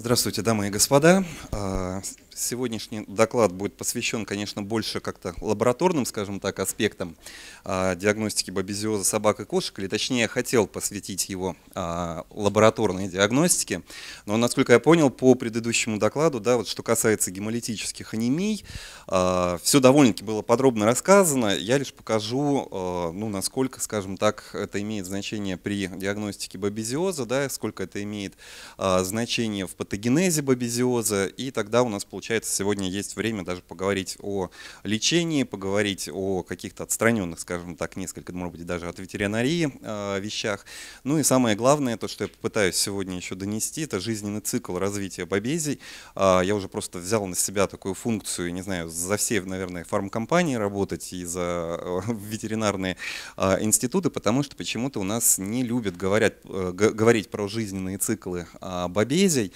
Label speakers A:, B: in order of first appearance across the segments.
A: Здравствуйте, дамы и господа. А, сегодняшний доклад будет посвящен, конечно, больше как-то лабораторным, скажем так, аспектам а, диагностики бабезиоза собак и кошек, или точнее, я хотел посвятить его а, лабораторной диагностике, но, насколько я понял, по предыдущему докладу, да, вот что касается гемолитических анемий, все довольно-таки было подробно рассказано, я лишь покажу, ну, насколько, скажем так, это имеет значение при диагностике бабезиоза, да, сколько это имеет значение в патогенезе бабезиоза, и тогда у нас получается сегодня есть время даже поговорить о лечении, поговорить о каких-то отстраненных, скажем так, несколько, может быть, даже от ветеринарии э, вещах. Ну и самое главное, то, что я попытаюсь сегодня еще донести, это жизненный цикл развития бобезий. Э, я уже просто взял на себя такую функцию, не знаю, за все, наверное, фармкомпании работать и за э, ветеринарные э, институты, потому что почему-то у нас не любят говорят, э, говорить про жизненные циклы э, бобезий,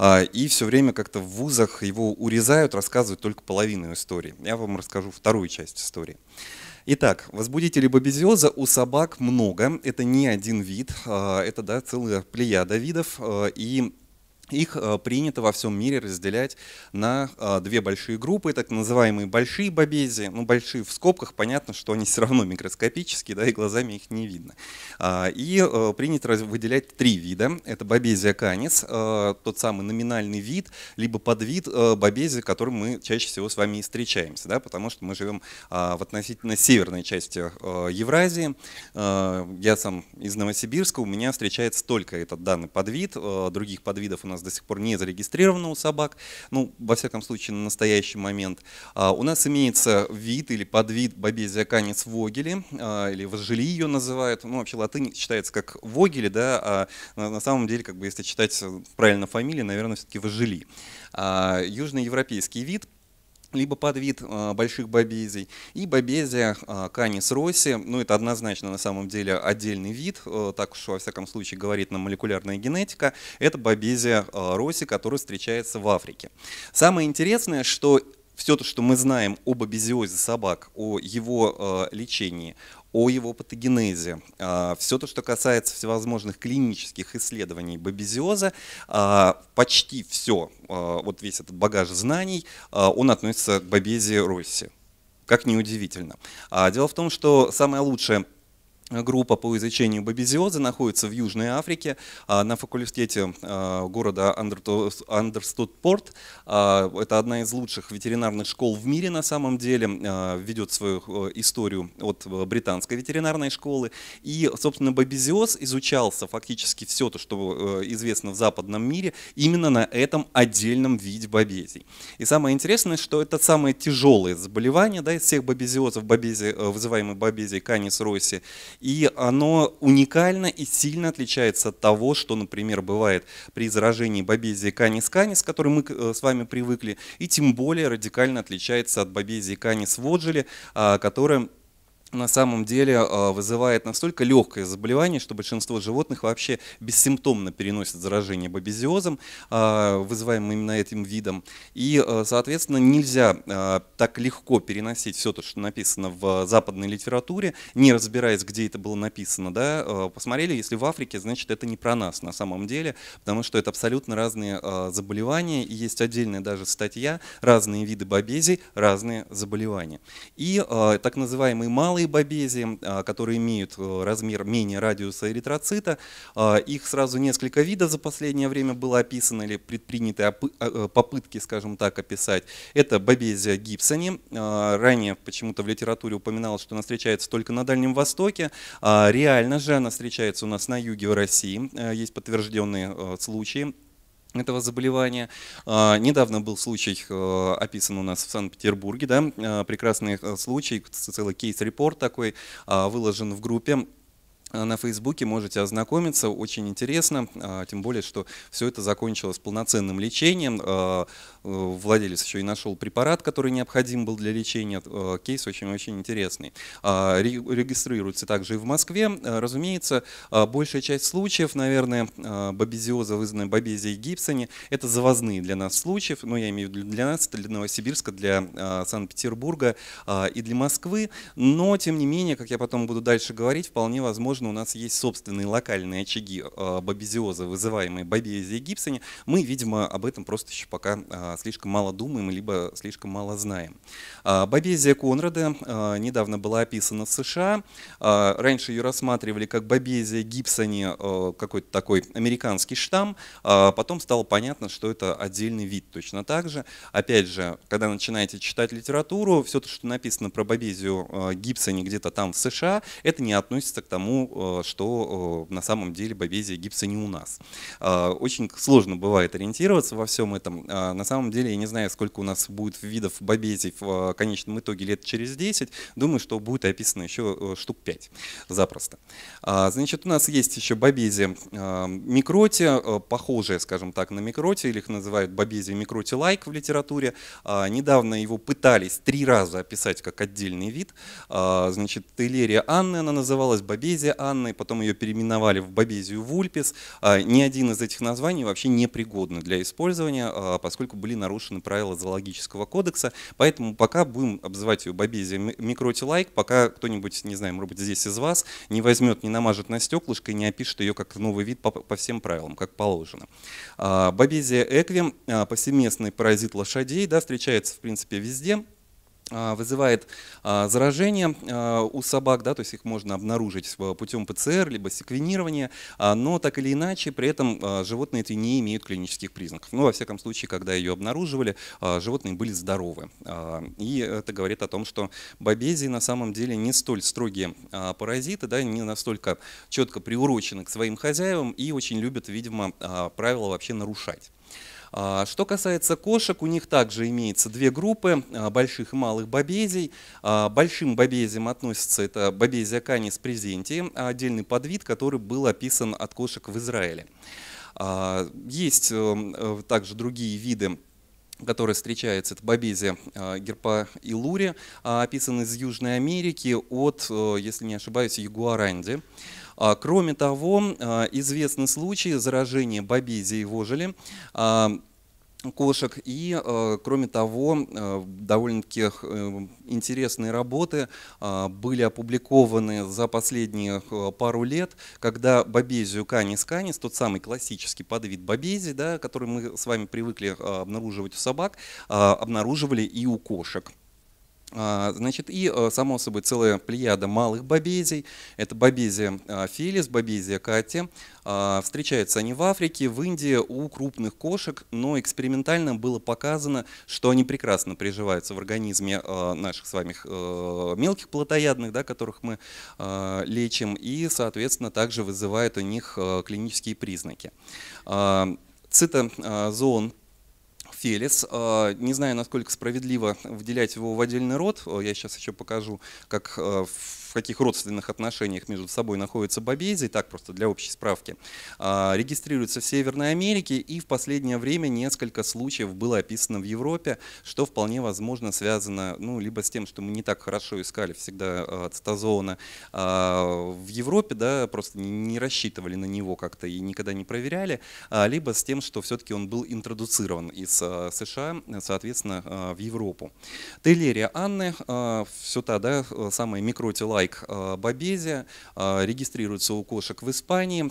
A: и все время как-то в вузах его урезают, рассказывают только половину истории. Я вам расскажу вторую часть истории. Итак, возбудителей бабезиоза у собак много. Это не один вид, а, это да, целая плеяда видов. А, и их э, принято во всем мире разделять на э, две большие группы, так называемые большие бобези. Ну, большие в скобках, понятно, что они все равно микроскопические, да, и глазами их не видно. А, и э, принято выделять три вида. Это бобезия канис, тот самый номинальный вид, либо подвид бобези, которым мы чаще всего с вами и встречаемся, да, потому что мы живем а, в относительно северной части Евразии. Я сам из Новосибирска, у меня встречается только этот данный подвид, других подвидов у нас нас до сих пор не зарегистрировано у собак, ну, во всяком случае, на настоящий момент. А, у нас имеется вид или подвид бобезия канец вогели, а, или возжели ее называют. Ну, вообще латынь читается как вогели, да, а на, самом деле, как бы, если читать правильно фамилии, наверное, все-таки возжели. А, южноевропейский вид – либо подвид э, больших бобезий, и бобезия э, канис роси, ну это однозначно на самом деле отдельный вид, э, так уж во всяком случае говорит нам молекулярная генетика, это бобезия роси, которая встречается в Африке. Самое интересное, что все то, что мы знаем об обезиозе собак, о его э, лечении, о его патогенезе. А, Все то, что касается всевозможных клинических исследований бобезиоза, а, почти все, а, вот весь этот багаж знаний, он относится к бобезе Росси. Как неудивительно. Дело в том, что самое лучшее группа по изучению бабезиоза находится в Южной Африке а, на факультете а, города Андерстудпорт. А, это одна из лучших ветеринарных школ в мире на самом деле, ведет свою э, историю от британской ветеринарной школы. И, собственно, бабезиоз изучался фактически все то, что э, известно в западном мире, именно на этом отдельном виде бабезий. И самое интересное, что это самое тяжелое заболевание да, из всех бабезиозов, бабези, э, вызываемый бабезией канис ройси, и оно уникально и сильно отличается от того, что, например, бывает при заражении бобезии канис-канис, к которой мы э, с вами привыкли, и тем более радикально отличается от бобезии канис-воджели, а, которая на самом деле э, вызывает настолько легкое заболевание, что большинство животных вообще бессимптомно переносят заражение бобезиозом, э, вызываемым именно этим видом. И, э, соответственно, нельзя так легко переносить все то, что написано в западной литературе, не разбираясь, где это было написано. Да? Посмотрели, если в Африке, значит, это не про нас на самом деле, потому что это абсолютно разные заболевания, и есть отдельная даже статья «Разные виды бобезий, разные заболевания». И так называемый малый малые бобези, а, которые имеют э, размер менее радиуса эритроцита. А, их сразу несколько видов за последнее время было описано или предприняты а, э, попытки, скажем так, описать. Это бобезия гибсони. Ранее почему-то в литературе упоминалось, что она встречается только на Дальнем Востоке. Реально же она встречается у нас на юге России. Э, есть подтвержденные случаи этого заболевания. А, недавно был случай э, описан у нас в Санкт-Петербурге, да, э, прекрасный э, случай, целый кейс-репорт такой а, выложен в группе на Фейсбуке можете ознакомиться, очень интересно, а, тем более, что все это закончилось полноценным лечением. Э, владелец еще и нашел препарат, который необходим был для лечения. Э, кейс очень-очень интересный. А, регистрируется также и в Москве. Э, разумеется, большая часть случаев, наверное, бобезиоза, вызванная бобезией Гибсоне, это завозные для нас случаев. Ну, я имею в виду для нас, для Новосибирска, для Санкт-Петербурга и для Москвы. Но, тем не менее, как я потом буду дальше говорить, вполне возможно, у нас есть собственные локальные очаги бабезиоза, вызываемые бабезией гибсони, мы, видимо, об этом просто еще пока слишком мало думаем, либо слишком мало знаем. Бабезия Конрада недавно была описана в США. Раньше ее рассматривали как бабезия гибсони, какой-то такой американский штамм. Потом стало понятно, что это отдельный вид точно так же. Опять же, когда начинаете читать литературу, все то, что написано про бабезию э, Гибсони где-то там в США, это не относится к тому, что на самом деле бабезия Гибсони у нас. Очень сложно бывает ориентироваться во всем этом. На самом деле, я не знаю, сколько у нас будет видов бабезий в конечном итоге лет через 10. Думаю, что будет описано еще штук 5 запросто. Значит, у нас есть еще бабезия микроти, похожая, скажем так, на микроти, или их называют бабезия микроти-лайк в литературе. Недавно его пытались три раза описать как отдельный вид. А, значит, Тейлерия Анны она называлась, Бабезия Анны, потом ее переименовали в Бабезию Вульпис. А, ни один из этих названий вообще не пригодны для использования, а, поскольку были нарушены правила зоологического кодекса. Поэтому пока будем обзывать ее Бабезия микроти-лайк, пока кто-нибудь, не знаю, может быть, здесь из вас не возьмет, не намажет на стеклышко и не опишет ее как новый вид по, по всем правилам, как положено. Бабезия экви, повсеместный паразит лошадей, да, встречается, в принципе, везде. А, вызывает а, заражение а, у собак, да, то есть их можно обнаружить путем ПЦР либо секвенирования, но так или иначе при этом животные эти не имеют клинических признаков. Ну, во всяком случае, когда ее обнаруживали, животные были здоровы. И это говорит о том, что бобезии на самом деле не столь строгие паразиты, да, не настолько четко приурочены к своим хозяевам и очень любят, видимо, правила вообще нарушать. А, что касается кошек, у них также имеется две группы, а, больших и малых бобезий. А, большим бобезиям относится это бобезия канис презентии, отдельный подвид, который был описан от кошек в Израиле. Есть э, э, также другие виды которые встречаются, это бобезия герпа илури, описан из Южной Америки от, э, если не ошибаюсь, ягуаранди. А, кроме того, а, известны случаи заражения бобезией вожели а, кошек. И, кроме того, довольно-таки э, интересные работы были опубликованы за последние пару лет, когда бобезию канис канис, тот самый классический подвид бобези, да, который мы с вами привыкли обнаруживать у собак, обнаруживали и у кошек. А, значит, и, э, само собой, целая плеяда малых бобезий. Это бобезия а, филис, бобезия кати. А, встречаются они в Африке, в Индии у крупных кошек, но экспериментально было показано, что они прекрасно приживаются в организме наших с вами э, мелких плотоядных, да, которых мы лечим, и, соответственно, также вызывают у них э, клинические признаки. Цитозоон Фелис. А, не знаю, насколько справедливо выделять его в отдельный род. Я сейчас еще покажу, как э, в каких родственных отношениях между собой находятся бобези, так просто для общей справки, а, регистрируется в Северной Америке, и в последнее время несколько случаев было описано в Европе, что вполне возможно связано ну, либо с тем, что мы не так хорошо искали всегда а, цитозоона а, в Европе, да, просто не рассчитывали на него как-то и никогда не проверяли, либо с тем, что все-таки он был интродуцирован из США, соответственно, в Европу. Тейлерия Анны, все та да, самая микротила лайк э, Бабезия, э, регистрируется у кошек в Испании.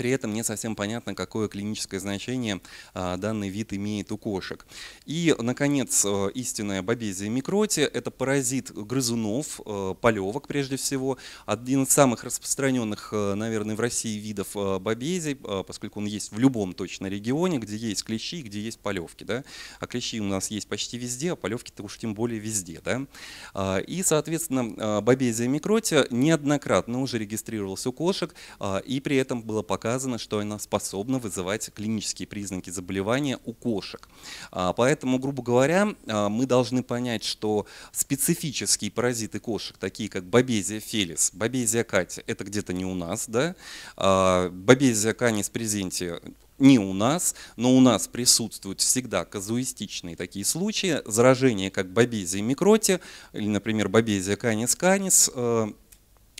A: При этом не совсем понятно, какое клиническое значение а, данный вид имеет у кошек. И, наконец, э, истинная бобезия микроти – это паразит грызунов, э, полевок прежде всего. Один из самых распространенных, э, наверное, в России видов бобезий, поскольку он есть в любом точно регионе, где есть клещи, где есть полевки. Да? А клещи у нас есть почти везде, а полевки-то уж тем более везде. Да? А, и, соответственно, бобезия микроти неоднократно уже регистрировалась у кошек, а, и при этом было показано, доказано, что она способна вызывать клинические признаки заболевания у кошек. А, поэтому, грубо говоря, а, мы должны понять, что специфические паразиты кошек, такие как бобезия фелис, бобезия кати, это где-то не у нас, да? А, бобезия канис презенти не у нас, но у нас присутствуют всегда казуистичные такие случаи, заражения как бобезия микроти, или, например, бобезия канис канис, Э,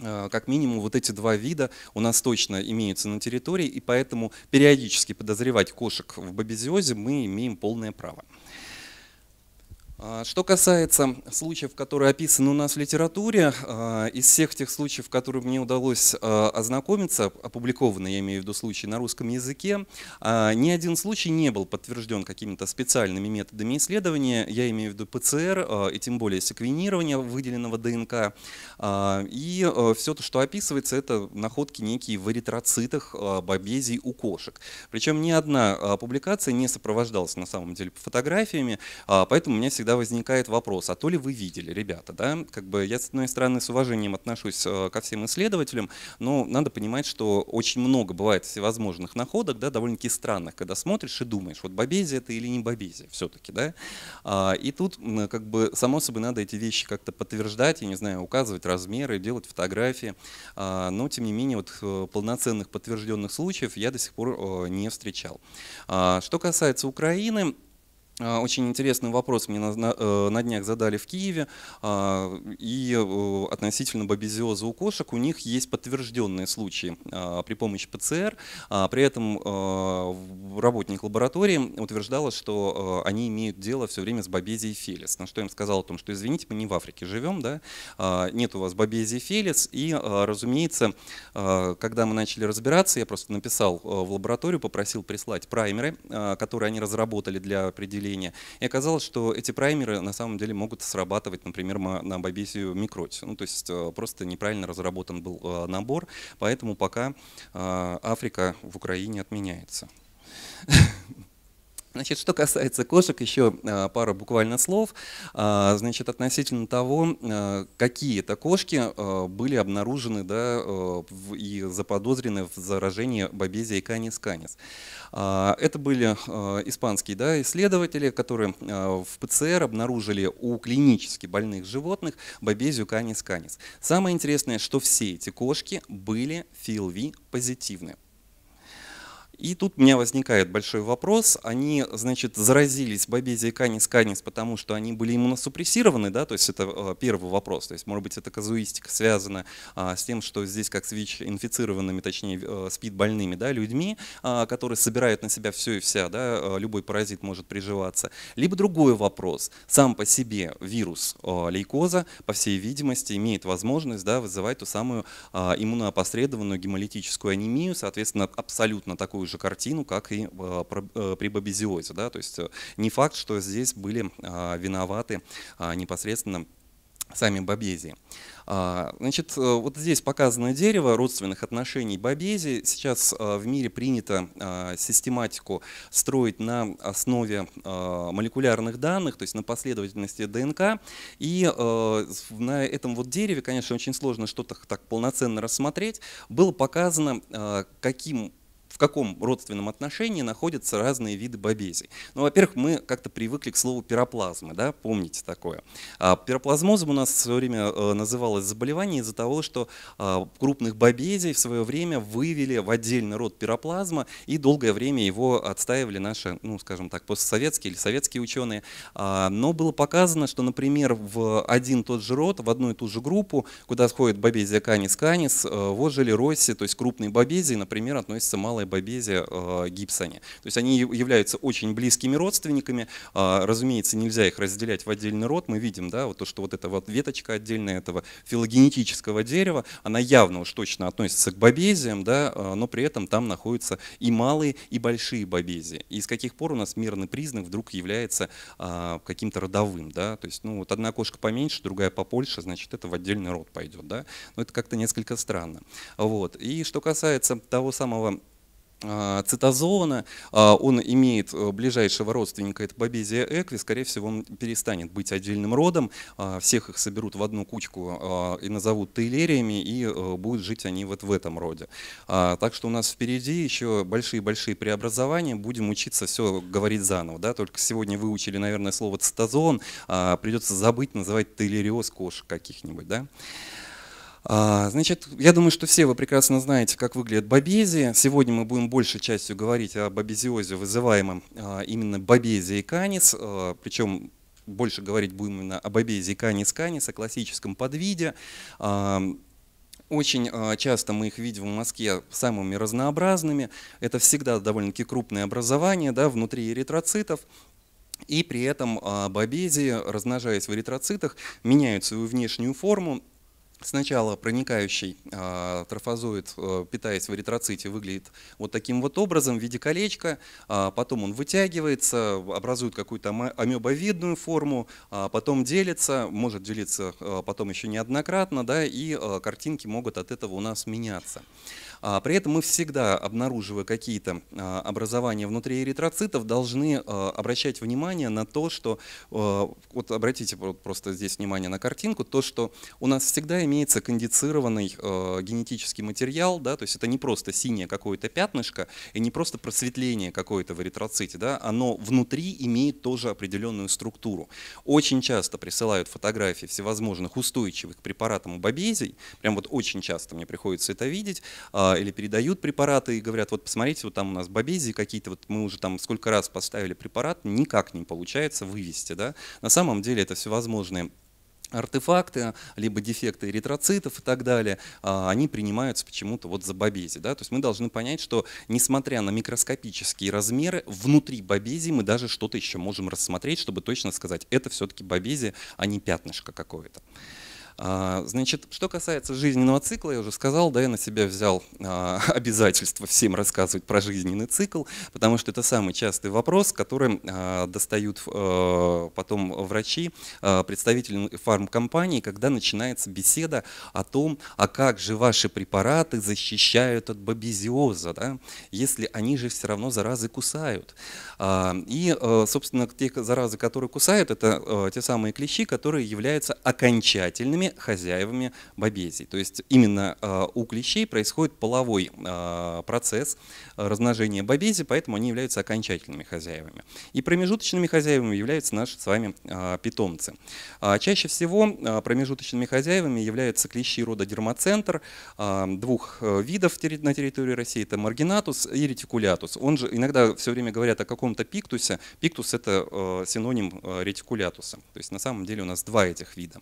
A: как минимум вот эти два вида у нас точно имеются на территории, и поэтому периодически подозревать кошек в бабезиозе мы имеем полное право. А, что касается случаев, которые описаны у нас в литературе, а, из всех тех случаев, которые мне удалось а, ознакомиться, опубликованы, я имею в виду случаи на русском языке, ни один случай не был подтвержден какими-то специальными методами исследования, я имею в виду ПЦР и тем более секвенирование выделенного ДНК. И все то, что описывается, это находки некие в эритроцитах бобезий у кошек. Причем ни одна публикация не сопровождалась на самом деле фотографиями, поэтому у меня всегда всегда возникает вопрос, а то ли вы видели, ребята, да? Как бы я, с одной стороны, с уважением отношусь э, ко всем исследователям, но надо понимать, что очень много бывает всевозможных находок, да, довольно-таки странных, когда смотришь и думаешь, вот бобезия это или не бобезия все-таки, да? А, и тут, как бы, само собой, надо эти вещи как-то подтверждать, я не знаю, указывать размеры, делать фотографии, а, но, тем не менее, вот э, полноценных подтвержденных случаев я до сих пор э, не встречал. А, что касается Украины, очень интересный вопрос мне на, на, э, на днях задали в Киеве. А, и э, относительно бабезиоза у кошек у них есть подтвержденные случаи а, при помощи ПЦР. При этом работник лаборатории утверждала, что они имеют дело все время с бабезией фелис. На что я им сказал о том, что извините, мы не в Африке живем, да? нет у вас бабезии фелис. И, разумеется, когда мы начали разбираться, я просто написал в лабораторию, попросил прислать праймеры, которые они разработали для определения давления. И оказалось, что эти праймеры на самом деле могут срабатывать, например, на бобесию микроте. Ну, то есть э, просто неправильно разработан был э, набор, поэтому пока э, Африка в Украине отменяется. Значит, что касается кошек, еще а, пара буквально слов. А, значит, относительно того, а, какие это кошки были обнаружены да, и заподозрены в заражении бобезией канис канис. Это были испанские да, исследователи, которые в ПЦР обнаружили у клинически больных животных бобезию канис канис. Самое интересное, что все эти кошки были FLV позитивны. И тут у меня возникает большой вопрос. Они, значит, заразились бобезией канис канис, потому что они были иммуносупрессированы, да, то есть это э, первый вопрос. То есть, может быть, эта казуистика связана а, с тем, что здесь как с ВИЧ-инфицированными, точнее, э, СПИД-больными да, людьми, а, которые собирают на себя все и вся, да, э, любой паразит может приживаться. Либо другой вопрос. Сам по себе вирус лейкоза, по всей видимости, имеет возможность да, вызывать ту самую а, иммуноопосредованную гемолитическую анемию, соответственно, абсолютно такую же картину, как и э, э, при бобезиозе. Да? То есть э, не факт, что здесь были а, виноваты а, непосредственно сами бобези. А, значит, вот здесь показано дерево родственных отношений бобези. Сейчас в мире принято систематику строить на основе молекулярных данных, то есть на последовательности ДНК. И на этом вот дереве, конечно, очень сложно что-то так полноценно рассмотреть. Было показано, каким каком родственном отношении находятся разные виды бобезий. Ну, во-первых, мы как-то привыкли к слову пироплазмы, да, помните такое. А пироплазмозом у нас в свое время э, называлось заболевание из-за того, что а, крупных бобезий в свое время вывели в отдельный род пироплазма и долгое время его отстаивали наши, ну, скажем так, постсоветские или советские ученые. А, но было показано, что, например, в один тот же род, в одну и ту же группу, куда входит бобезия канис-канис, э, вот жили росси, то есть крупные бобезии, например, относятся малые бобезе э, гипсоне. То есть они являются очень близкими родственниками. А, разумеется, нельзя их разделять в отдельный род. Мы видим, да, вот то, что вот эта вот веточка отдельная этого филогенетического дерева, она явно уж точно относится к бобезиям, да, а, но при этом там находятся и малые, и большие бобези. И с каких пор у нас мерный признак вдруг является а, каким-то родовым, да, то есть, ну, вот одна кошка поменьше, другая побольше, значит, это в отдельный род пойдет, да, но это как-то несколько странно. Вот. И что касается того самого цитозоона, а, он имеет э, ближайшего родственника, это Бобезия экви, скорее всего, он перестанет быть отдельным родом, а, всех их соберут в одну кучку и назовут тейлериями, и э, будут жить они вот в этом роде. Так что у нас впереди еще большие-большие преобразования, будем учиться все говорить заново. Да? Только сегодня выучили, наверное, слово цитозоон, придется забыть называть тейлериоз кошек каких-нибудь. Да? А, значит, я думаю, что все вы прекрасно знаете, как выглядят бобези. Сегодня мы будем большей частью говорить о бобезиозе, вызываемом а, именно бобезией канис, а, причем больше говорить будем именно о бобезии канис-канис, о классическом подвиде. Очень часто мы их видим в Москве самыми разнообразными. Это всегда довольно-таки крупные образования да, внутри эритроцитов. И при этом бобези, размножаясь в эритроцитах, меняют свою внешнюю форму Сначала проникающий э, трофозоид, э, питаясь в эритроците, выглядит вот таким вот образом в виде колечка, э, потом он вытягивается, образует какую-то амебовидную форму, э, потом делится, может делиться э, потом еще неоднократно, да, и э, картинки могут от этого у нас меняться. А, при этом мы всегда, обнаруживая какие-то а, образования внутри эритроцитов, должны а, обращать внимание на то, что, вот обратите просто здесь внимание на картинку, то, что у нас всегда имеется кондицированный генетический материал, да, то есть это не просто синее какое-то пятнышко и не просто просветление какое-то в эритроците, да, оно внутри имеет тоже определенную структуру. Очень часто присылают фотографии всевозможных устойчивых к препаратам бобезий, прям вот очень часто мне приходится это видеть, или передают препараты и говорят, вот посмотрите, вот там у нас бобези какие-то, вот мы уже там сколько раз поставили препарат, никак не получается вывести. Да? На самом деле это всевозможные артефакты, либо дефекты эритроцитов и так далее, а, они принимаются почему-то вот за бобези. Да? То есть мы должны понять, что несмотря на микроскопические размеры, внутри бобези мы даже что-то еще можем рассмотреть, чтобы точно сказать, это все-таки бобези, а не пятнышко какое-то. А, значит, что касается жизненного цикла, я уже сказал, да, я на себя взял а, обязательство всем рассказывать про жизненный цикл, потому что это самый частый вопрос, который а, достают потом врачи, представители фармкомпаний, когда начинается беседа о том, а как же ваши препараты защищают от бобезиоза, да, если они же все равно заразы кусают. И, собственно, те заразы, которые кусают, это те самые клещи, которые являются окончательными хозяевами бобезий. То есть именно а, у клещей происходит половой а, процесс размножения бобезий, поэтому они являются окончательными хозяевами. И промежуточными хозяевами являются наши с вами а, питомцы. Чаще всего промежуточными хозяевами являются клещи рода дермоцентр двух э, видов на территории России. Это маргинатус и ретикулятус. Он же иногда все время говорят о каком-то пиктусе. Пиктус это э, синоним э, ретикулятуса. То есть на самом деле у нас два этих вида.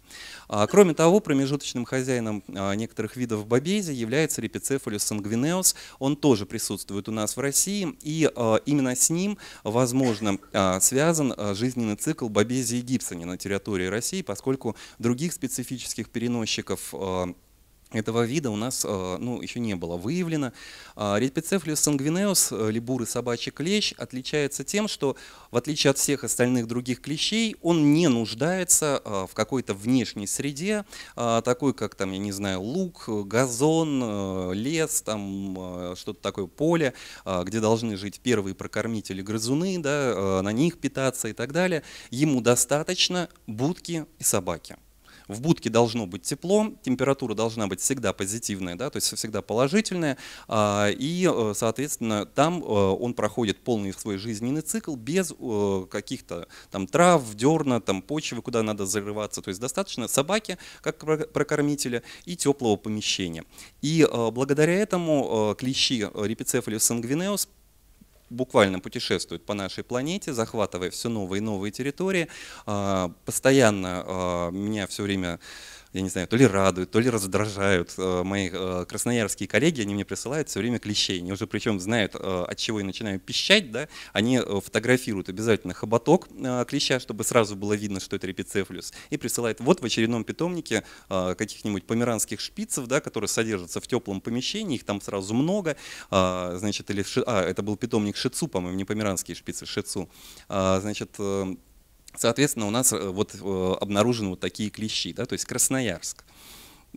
A: Кроме того, промежуточным хозяином а, некоторых видов бобези является репицефалюс сангвинеус. Он тоже присутствует у нас в России, и а, именно с ним, возможно, а, связан жизненный цикл бобезии гибсони на территории России, поскольку других специфических переносчиков этого вида у нас э, ну, еще не было выявлено. А, Репицефлиус сангвинеус, э, либурый собачий клещ, отличается тем, что в отличие от всех остальных других клещей, он не нуждается э, в какой-то внешней среде, такой как там, я не знаю, лук, газон, лес, там что-то такое поле, где должны жить первые прокормители грызуны, да, на них питаться и так далее. Ему достаточно будки и собаки. В будке должно быть тепло, температура должна быть всегда позитивная, да, то есть всегда положительная, а, и, э, соответственно, там э, он проходит полный свой жизненный цикл без э, каких-то там трав, дерна, там почвы, куда надо зарываться, то есть достаточно собаки как прокормителя и теплого помещения. И благодаря этому клещи Репицефалиус сангвинеус буквально путешествует по нашей планете, захватывая все новые и новые территории. А, постоянно а, меня все время я не знаю, то ли радуют, то ли раздражают. Э, мои э, красноярские коллеги, они мне присылают все время клещей. Они уже причем знают, э, от чего я начинаю пищать, да, они фотографируют обязательно хоботок клеща, чтобы сразу было видно, что это репицефлюс, и присылают вот в очередном питомнике каких-нибудь померанских шпицев, да, которые содержатся в теплом помещении, их там сразу много, значит, или, а, это был питомник шицу, по-моему, не померанские шпицы, шицу, значит, Соответственно, у нас э, вот э, обнаружены вот такие клещи, да, то есть Красноярск.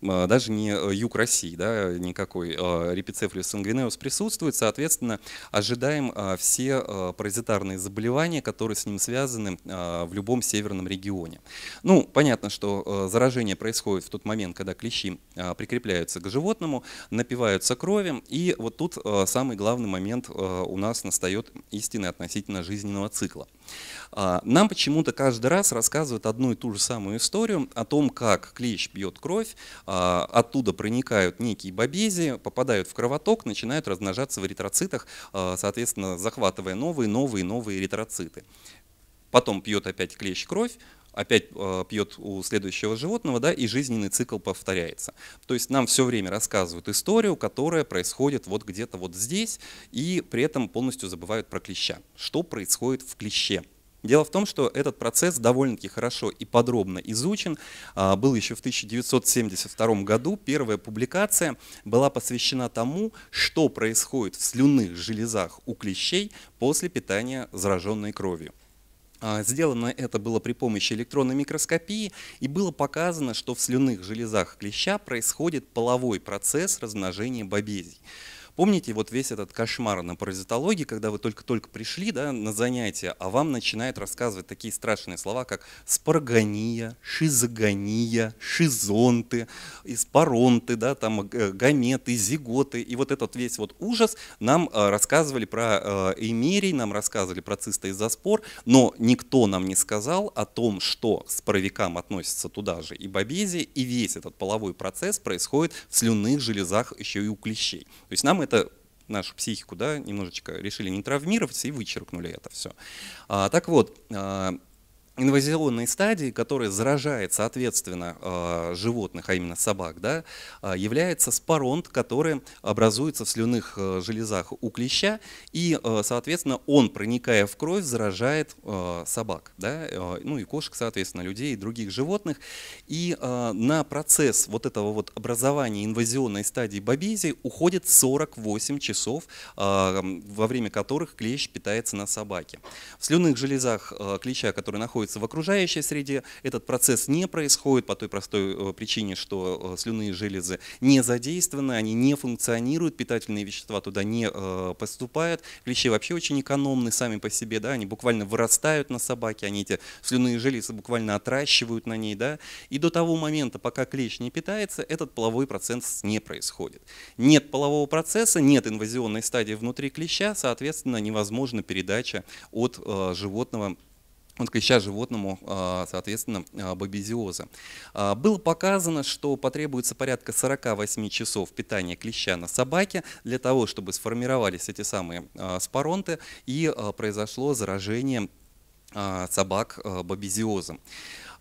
A: А, даже не э, юг России, да, никакой а, репицефлюс сангвинеус присутствует, соответственно, ожидаем а, все паразитарные заболевания, которые с ним связаны в любом северном регионе. Ну, понятно, что заражение происходит в тот момент, когда клещи прикрепляются к животному, напиваются крови, и вот тут самый главный момент у нас настает истины относительно жизненного цикла. Нам почему-то каждый раз рассказывают одну и ту же самую историю о том, как клещ пьет кровь, а, оттуда проникают некие бобези, попадают в кровоток, начинают размножаться в эритроцитах, а, соответственно, захватывая новые, новые, новые эритроциты. Потом пьет опять клещ кровь, опять э, пьет у следующего животного, да, и жизненный цикл повторяется. То есть нам все время рассказывают историю, которая происходит вот где-то вот здесь, и при этом полностью забывают про клеща. Что происходит в клеще? Дело в том, что этот процесс довольно-таки хорошо и подробно изучен. А, был еще в 1972 году. Первая публикация была посвящена тому, что происходит в слюнных железах у клещей после питания зараженной кровью. А, сделано это было при помощи электронной микроскопии, и было показано, что в слюнных железах клеща происходит половой процесс размножения бобезий. Помните вот весь этот кошмар на паразитологии, когда вы только-только пришли да, на занятия, а вам начинают рассказывать такие страшные слова, как споргония, шизогония, шизонты, испаронты, да, там, э, гаметы, зиготы. И вот этот весь вот ужас нам э, рассказывали про э, эмерий, нам рассказывали про цистоизоспор, но никто нам не сказал о том, что с паровикам относятся туда же и бобези, и весь этот половой процесс происходит в слюнных железах еще и у клещей. То есть нам это нашу психику, да, немножечко решили не травмировать и вычеркнули это все. А, так вот, а, инвазионной стадии, которая заражает, соответственно, э, животных, а именно собак, да, э, является споронт, который образуется в слюных э, железах у клеща, и, соответственно, он, проникая в кровь, заражает собак, да, ну и кошек, соответственно, людей и других животных. И на процесс вот этого вот образования инвазионной стадии бобези уходит 48 часов, во время которых клещ питается на собаке. В слюных железах клеща, который находится находится в окружающей среде. Этот процесс не происходит по той простой э, причине, что э, слюнные железы не задействованы, они не функционируют, питательные вещества туда не э, поступают. Клещи вообще очень экономны сами по себе, да, они буквально вырастают на собаке, они эти слюнные железы буквально отращивают на ней, да, и до того момента, пока клещ не питается, этот половой процесс не происходит. Нет полового процесса, нет инвазионной стадии внутри клеща, соответственно, невозможна передача от животного клеща животному, а, соответственно, а, бобезиоза. А, было показано, что потребуется порядка 48 часов питания клеща на собаке для того, чтобы сформировались эти самые споронты и произошло заражение собак бобезиозом.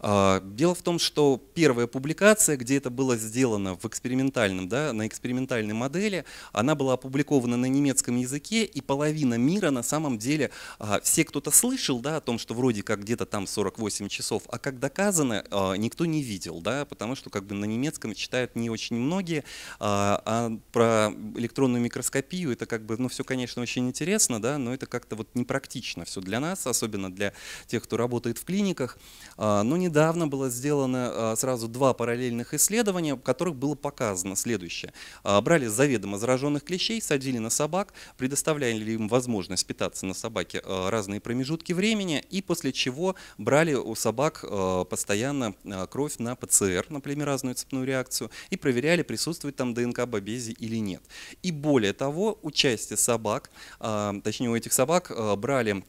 A: А, дело в том, что первая публикация, где это было сделано в экспериментальном, да, на экспериментальной модели, она была опубликована на немецком языке, и половина мира на самом деле, а, все кто-то слышал да, о том, что вроде как где-то там 48 часов, а как доказано, а, никто не видел, да, потому что как бы на немецком читают не очень многие, а про электронную микроскопию это как бы, ну все, конечно, очень интересно, да, но это как-то вот непрактично все для нас, особенно для тех, кто работает в клиниках, но не недавно было сделано а, сразу два параллельных исследования, в которых было показано следующее. А, брали заведомо зараженных клещей, садили на собак, предоставляли им возможность питаться на собаке а, разные промежутки времени, и после чего брали у собак постоянно кровь на ПЦР, на полимеразную цепную реакцию, и проверяли, присутствует там ДНК бобези или нет. И более того, у части собак, точнее у этих собак брали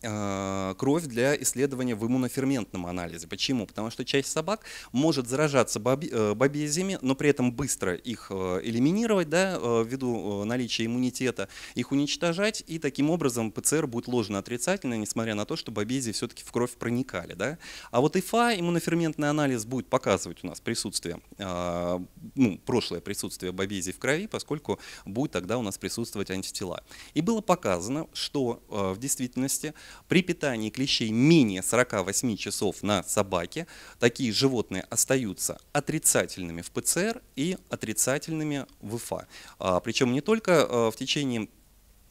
A: кровь для исследования в иммуноферментном анализе. Почему? Потому что часть собак может заражаться э, бобезиями, но при этом быстро их э, элиминировать, да, ввиду наличия иммунитета, их уничтожать, и таким образом ПЦР будет ложно отрицательно, несмотря на то, что бобезии все-таки в кровь проникали. Да. А вот ИФА, иммуноферментный анализ, будет показывать у нас присутствие, ну, прошлое присутствие бобезий в крови, поскольку будет тогда у нас присутствовать антитела. И было показано, что в действительности при питании клещей менее 48 часов на собаке такие животные остаются отрицательными в ПЦР и отрицательными в ИФА. А, Причем не только а, в течение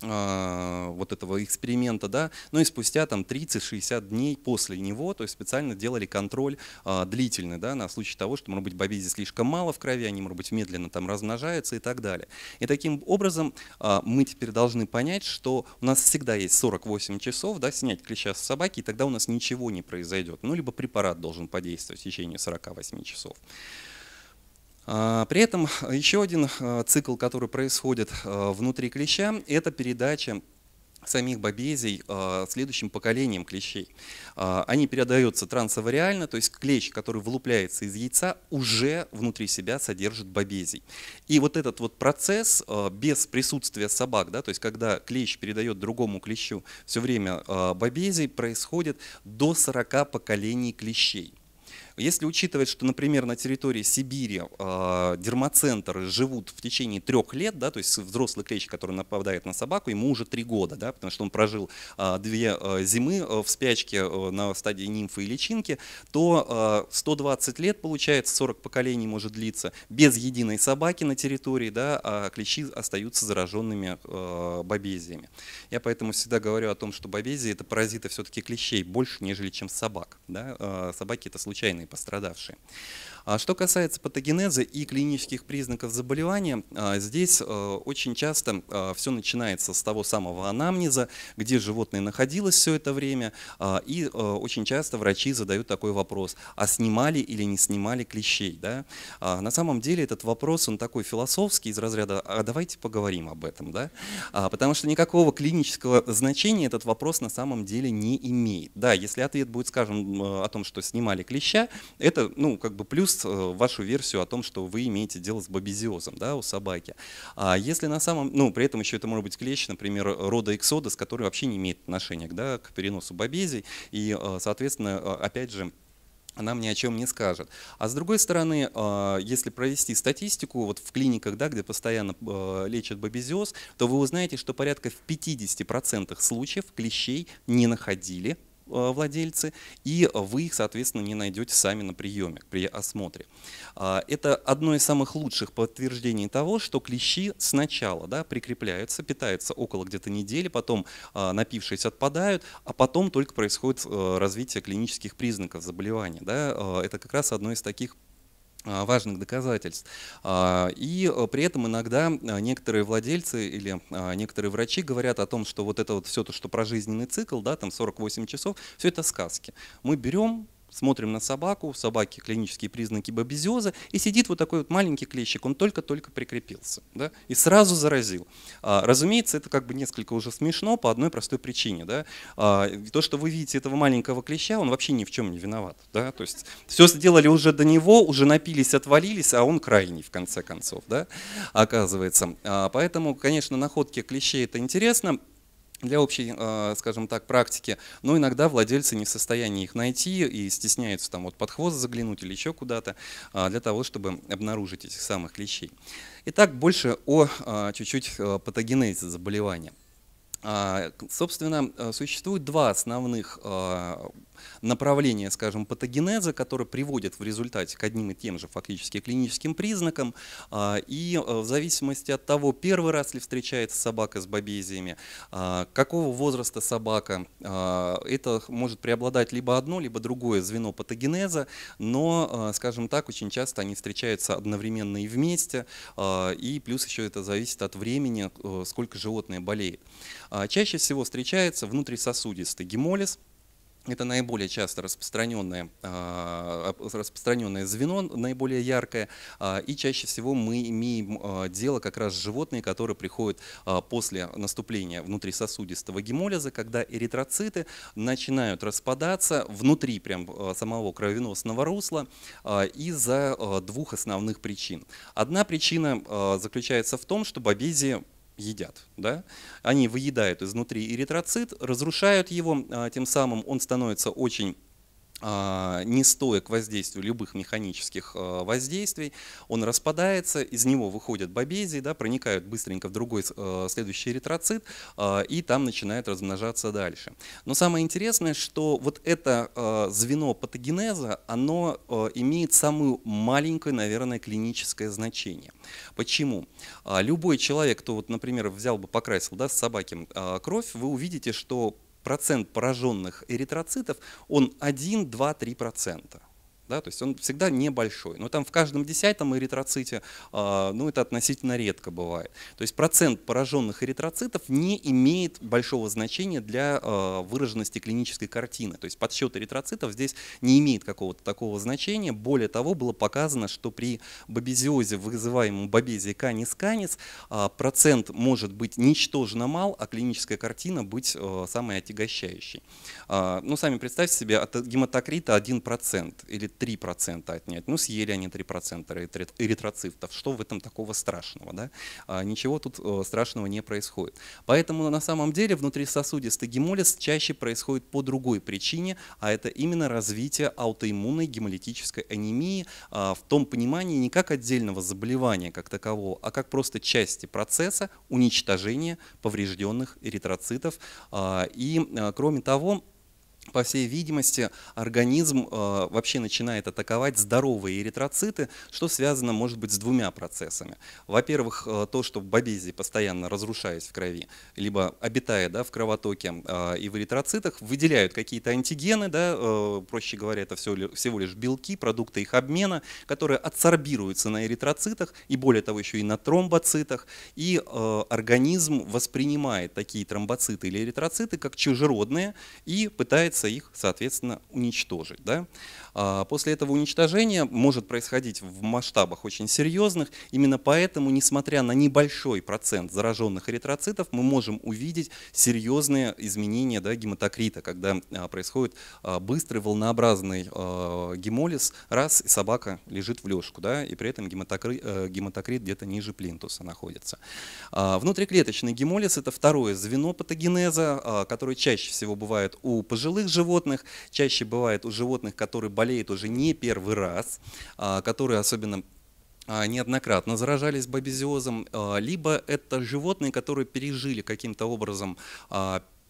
A: вот этого эксперимента, да, но и спустя там 30-60 дней после него, то есть специально делали контроль а, длительный, да, на случай того, что, может быть, бобези слишком мало в крови, они, может быть, медленно там размножаются и так далее. И таким образом а, мы теперь должны понять, что у нас всегда есть 48 часов, да, снять клеща с собаки, и тогда у нас ничего не произойдет. Ну, либо препарат должен подействовать в течение 48 часов. А, при этом еще один а, цикл, который происходит а, внутри клеща, это передача самих бобезий следующим поколением клещей. Они передаются трансавариально, то есть клещ, который вылупляется из яйца, уже внутри себя содержит бобезий. И вот этот вот процесс без присутствия собак, да, то есть когда клещ передает другому клещу все время бобезий, происходит до 40 поколений клещей. Если учитывать, что, например, на территории Сибири э, дермоцентры живут в течение трех лет, да, то есть взрослый клещ, который нападает на собаку, ему уже три года, да, потому что он прожил э, две э, зимы э, в спячке э, на стадии нимфы и личинки, то э, 120 лет, получается, 40 поколений может длиться без единой собаки на территории, да, а клещи остаются зараженными э, бобезиями. Я поэтому всегда говорю о том, что бобезии это паразиты все-таки клещей больше, нежели чем собак. Да? Э, собаки это случайные пострадавшие. А что касается патогенеза и клинических признаков заболевания, а, здесь а, очень часто все начинается с того самого анамнеза, где животное находилось все это время, и очень часто врачи задают такой вопрос, а снимали или не снимали клещей? Да? На самом деле этот вопрос, он такой философский, из разряда, а давайте поговорим об этом, да? потому что никакого клинического значения этот вопрос на самом деле не имеет. Да, если ответ будет, скажем, о том, что снимали клеща, это, ну, как бы плюс Э, вашу версию о том, что вы имеете дело с бобезиозом да, у собаки. А если на самом, ну, при этом еще это может быть клещ, например, рода эксодос, который вообще не имеет отношения да, к переносу бобезий, и, э, соответственно, э, опять же, нам ни о чем не скажет. А с другой стороны, если провести статистику вот в клиниках, да, где постоянно лечат бобезиоз, то вы узнаете, что порядка в 50% случаев клещей не находили владельцы, и вы их, соответственно, не найдете сами на приеме при осмотре. А, это одно из самых лучших подтверждений того, что клещи сначала да, прикрепляются, питаются около где-то недели, потом а, напившись отпадают, а потом только происходит э, развитие клинических признаков заболевания. Да. Это как раз одно из таких а, важных доказательств. А, и э, при этом иногда а, некоторые владельцы или некоторые врачи говорят о том, что вот это вот все то, что про цикл, да, там 48 часов, все это сказки. Мы берем смотрим на собаку, у собаки клинические признаки бобезиоза, и сидит вот такой вот маленький клещик, он только-только прикрепился, да, и сразу заразил. А, разумеется, это как бы несколько уже смешно по одной простой причине. Да. А, то, что вы видите этого маленького клеща, он вообще ни в чем не виноват. Да, то есть все сделали уже до него, уже напились, отвалились, а он крайний в конце концов, да, оказывается. А, поэтому, конечно, находки клещей это интересно, для общей, э, скажем так, практики, но иногда владельцы не в состоянии их найти и стесняются там вот под хвост заглянуть или еще куда-то а, для того, чтобы обнаружить этих самых клещей. Итак, больше о а, чуть-чуть э, патогенезе заболевания. А, собственно, э, существует два основных направления, скажем, патогенеза, которые приводят в результате к одним и тем же фактически клиническим признакам. А, и э, в зависимости от того, первый раз ли встречается собака с бобезиями, а, какого возраста собака, это может преобладать либо одно, либо другое звено патогенеза, но, скажем так, очень часто они встречаются одновременно и вместе, и плюс еще это зависит от времени, э, сколько животное болеет. Чаще всего встречается внутрисосудистый гемолиз, это наиболее часто распространенное, а, распространенное звено, наиболее яркое, а, и чаще всего мы имеем а, дело как раз с животными, которые приходят после наступления внутрисосудистого гемолиза, когда эритроциты начинают распадаться внутри прям самого кровеносного русла из-за двух основных причин. Одна причина заключается в том, что бобези едят. Да? Они выедают изнутри эритроцит, разрушают его, а, тем самым он становится очень не стоя к воздействию любых механических а, воздействий, он распадается, из него выходят бобезии, да, проникают быстренько в другой а, следующий эритроцит, и там начинают размножаться дальше. Но самое интересное, что вот это звено патогенеза, оно имеет самое маленькое, наверное, клиническое значение. Почему? Любой человек, кто, вот, например, взял бы, покрасил да, с собаки кровь, вы увидите, что процент пораженных эритроцитов, он 1, 2, 3 процента да, то есть он всегда небольшой. Но там в каждом десятом эритроците, а, ну это относительно редко бывает. То есть процент пораженных эритроцитов не имеет большого значения для а, выраженности клинической картины. То есть подсчет эритроцитов здесь не имеет какого-то такого значения. Более того, было показано, что при бобезиозе, вызываемом бобезией канис-канис, а, процент может быть ничтожно мал, а клиническая картина быть самой отягощающей. Ну, сами представьте себе, от гематокрита 1% или 3% отнять. Ну, съели они 3% эритроцитов. Что в этом такого страшного? Да? А, ничего тут э, страшного не происходит. Поэтому на самом деле внутрисосудистый гемолиз чаще происходит по другой причине, а это именно развитие аутоиммунной гемолитической анемии а, в том понимании не как отдельного заболевания как такового, а как просто части процесса уничтожения поврежденных эритроцитов. А, и кроме того, по всей видимости, организм э, вообще начинает атаковать здоровые эритроциты, что связано, может быть, с двумя процессами. Во-первых, э, то, что бобези, постоянно разрушаясь в крови, либо обитая да, в кровотоке э, и в эритроцитах, выделяют какие-то антигены, да, э, проще говоря, это все, всего лишь белки, продукты их обмена, которые адсорбируются на эритроцитах и, более того, еще и на тромбоцитах, и э, организм воспринимает такие тромбоциты или эритроциты как чужеродные и пытается пытается их, соответственно, уничтожить. Да? А, после этого уничтожения может происходить в масштабах очень серьезных. Именно поэтому, несмотря на небольшой процент зараженных эритроцитов, мы можем увидеть серьезные изменения да, гематокрита, когда а, происходит а, быстрый волнообразный гемолиз, раз и собака лежит в лёжку, да, и при этом гематокрит, э, гематокрит где-то ниже плинтуса находится. Внутриклеточный гемолиз – это второе звено патогенеза, которое чаще всего бывает у пожилых животных, чаще бывает у животных, которые болеют уже не первый раз, а, которые особенно а, неоднократно заражались бобезиозом, а, либо это животные, которые пережили каким-то образом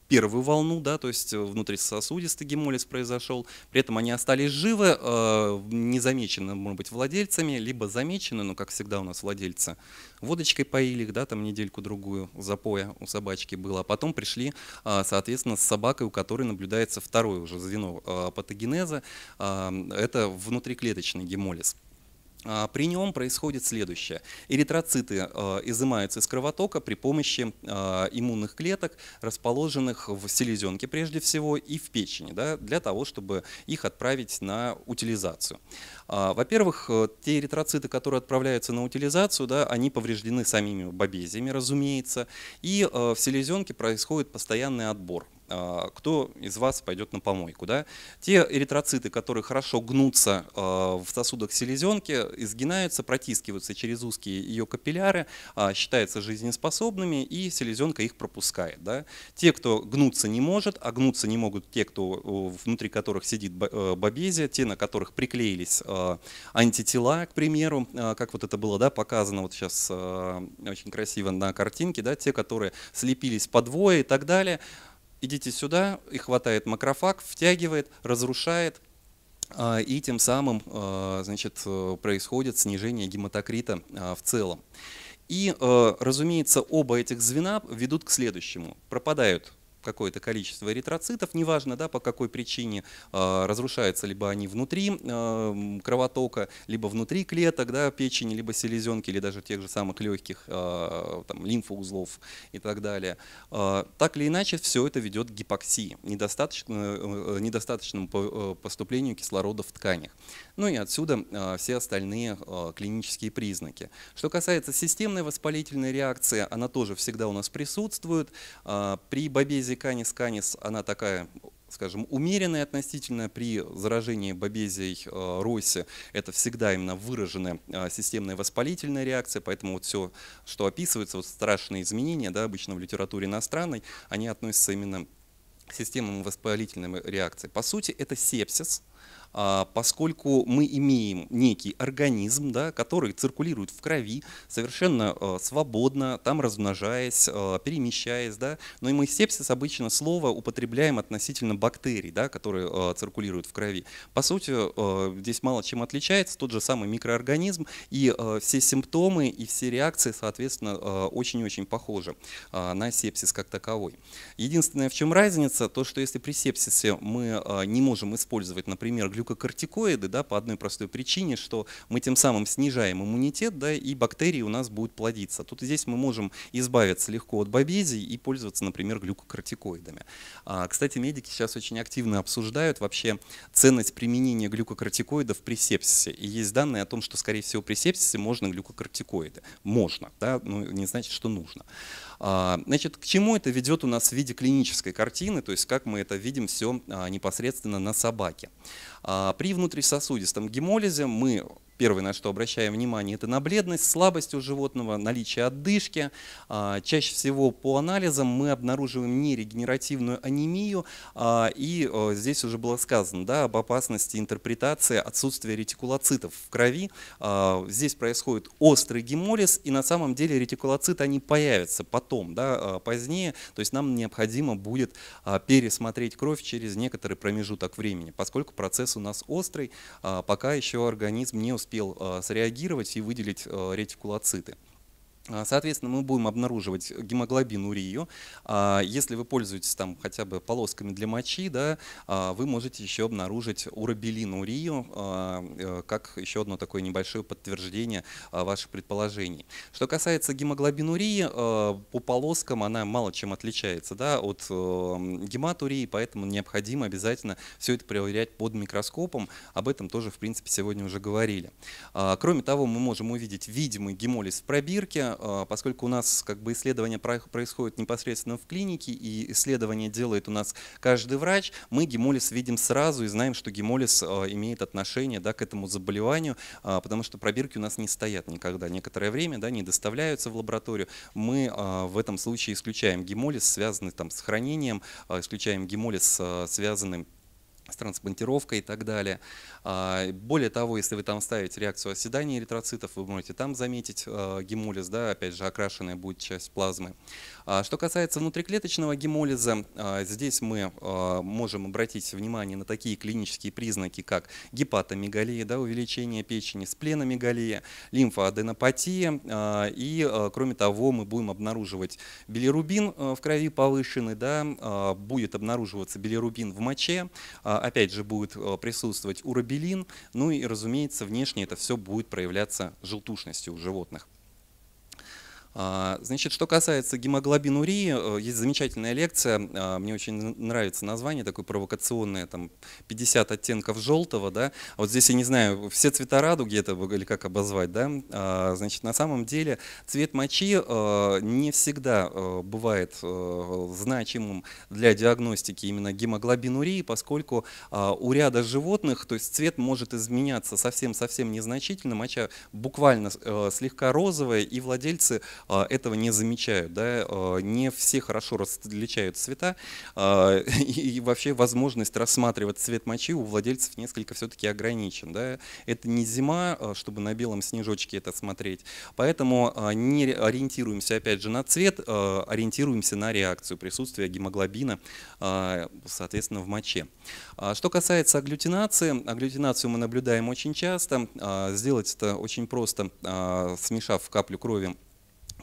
A: первую волну, да, то есть внутрисосудистый гемолиз произошел, при этом они остались живы, э, не замечены, может быть, владельцами, либо замечены, но, как всегда у нас владельцы водочкой поили их, да, там недельку-другую запоя у собачки было, а потом пришли, э, соответственно, с собакой, у которой наблюдается второе уже звено э, патогенеза, это внутриклеточный гемолиз. А, при нем происходит следующее. Эритроциты а, изымаются из кровотока при помощи а, иммунных клеток, расположенных в селезенке прежде всего и в печени, да, для того, чтобы их отправить на утилизацию. Во-первых, э, те эритроциты, которые отправляются на утилизацию, да, они повреждены самими бобезиями, разумеется, и в селезенке происходит постоянный отбор. А, кто из вас пойдет на помойку. Да? Те эритроциты, которые хорошо гнутся а, в сосудах селезенки, изгинаются, протискиваются через узкие ее капилляры, а, считаются жизнеспособными, и селезенка их пропускает. Да? Те, кто гнуться не может, а гнуться не могут те, кто, внутри которых сидит э, бобезия, те, на которых приклеились антитела, к примеру, как вот это было да, показано вот сейчас очень красиво на картинке, да, те, которые слепились по двое и так далее, идите сюда, и хватает макрофаг, втягивает, разрушает, а, и тем самым а, значит, происходит снижение гематокрита а, в целом. И, разумеется, оба этих звена ведут к следующему. Пропадают какое-то количество эритроцитов, неважно да, по какой причине, э, разрушаются либо они внутри э, кровотока, либо внутри клеток, да, печени, либо селезенки, или даже тех же самых легких э, там, лимфоузлов и так далее. Э, так или иначе, все это ведет к гипоксии, недостаточно, э, недостаточному поступлению кислорода в тканях. Ну и отсюда э, все остальные э, клинические признаки. Что касается системной воспалительной реакции, она тоже всегда у нас присутствует. Э, при бобезе канис канис, она такая скажем, умеренная относительно при заражении бобезией э. Это всегда именно выраженная системная воспалительная реакция, поэтому вот все, что описывается, вот страшные изменения, да, обычно в литературе иностранной, они относятся именно к системным воспалительным реакциям. По сути, это сепсис, а, поскольку мы имеем некий организм, да, который циркулирует в крови совершенно а, свободно, там размножаясь, а, перемещаясь. Да, но и мы сепсис обычно слово употребляем относительно бактерий, да, которые циркулируют в крови. По сути, здесь мало чем отличается, тот же самый микроорганизм, и все симптомы и все реакции, соответственно, очень-очень похожи на сепсис как таковой. Единственное, в чем разница, то, что если при сепсисе мы не можем использовать, например, глюкокортикоиды да, по одной простой причине, что мы тем самым снижаем иммунитет, да, и бактерии у нас будут плодиться. Тут здесь мы можем избавиться легко от бобезий и пользоваться, например, глюкокортикоидами. А, кстати, медики сейчас очень активно обсуждают вообще ценность применения глюкокортикоидов при сепсисе. И есть данные о том, что, скорее всего, при сепсисе можно глюкокортикоиды. Можно, да, но не значит, что нужно. Значит, к чему это ведет у нас в виде клинической картины, то есть как мы это видим все непосредственно на собаке. При внутрисосудистом гемолизе мы Первое, на что обращаем внимание, это на бледность, слабость у животного, наличие отдышки. А, чаще всего по анализам мы обнаруживаем нерегенеративную анемию, а, и здесь уже было сказано да, об опасности интерпретации отсутствия ретикулоцитов в крови. А, здесь происходит острый гемолиз, и на самом деле ретикулоциты они появятся потом, да, позднее, то есть нам необходимо будет пересмотреть кровь через некоторый промежуток времени, поскольку процесс у нас острый, пока еще организм не успел успел э, среагировать и выделить э, ретикулоциты. А, соответственно, мы будем обнаруживать гемоглобин урию. А, если вы пользуетесь там хотя бы полосками для мочи, да, а, вы можете еще обнаружить уробелин урию э, как еще одно такое небольшое подтверждение ваших предположений. Что касается гемоглобинурии, по полоскам она мало чем отличается да, от гематурии, поэтому необходимо обязательно все это проверять под микроскопом. Об этом тоже, в принципе, сегодня уже говорили. Кроме того, мы можем увидеть видимый гемолиз в пробирке, а, поскольку у нас как бы исследование происходит непосредственно в клинике, и исследование делает у нас каждый врач, мы гемолиз видим сразу и знаем, что гемолиз а, имеет отношение да, к этому заболеванию, а, потому что пробирки у нас не стоят никогда. Некоторое время да, не доставляются в лабораторию. Мы в этом случае исключаем гемолиз, связанный там, с хранением, исключаем гемолиз, связанный с трансплантировкой и так далее. А, более того, если вы там ставите реакцию оседания эритроцитов, вы можете там заметить а, гемолиз, да, опять же окрашенная будет часть плазмы. А, что касается внутриклеточного гемолиза, здесь мы можем обратить внимание на такие клинические признаки, как гепатомегалия, да, увеличение печени, спленомегалия, лимфоаденопатия, и кроме того мы будем обнаруживать билирубин в крови повышенный, да, будет обнаруживаться билирубин в моче, опять же будет присутствовать урабилин, глобелин, ну и, разумеется, внешне это все будет проявляться желтушностью у животных. А, значит, что касается гемоглобинурии, э, есть замечательная лекция, а, мне очень нравится название, такое провокационное, там 50 оттенков желтого, да, вот здесь я не знаю, все цвета радуги это или как обозвать, да, а, значит, на самом деле цвет мочи э, не всегда э, бывает значимым для диагностики именно гемоглобинурии, поскольку у ряда животных, то есть цвет может изменяться совсем-совсем незначительно, моча буквально слегка розовая, и владельцы а, этого не замечают. Да? А, не все хорошо различают цвета, а, и вообще возможность рассматривать цвет мочи у владельцев несколько все-таки ограничен. Да? Это не зима, чтобы на белом снежочке это смотреть, поэтому не ориентируемся опять же на цвет, ориентируемся на реакцию присутствия гемоглобина, соответственно, в моче. Что касается агглютинации, агглютинацию мы наблюдаем очень часто. Сделать это очень просто, смешав каплю крови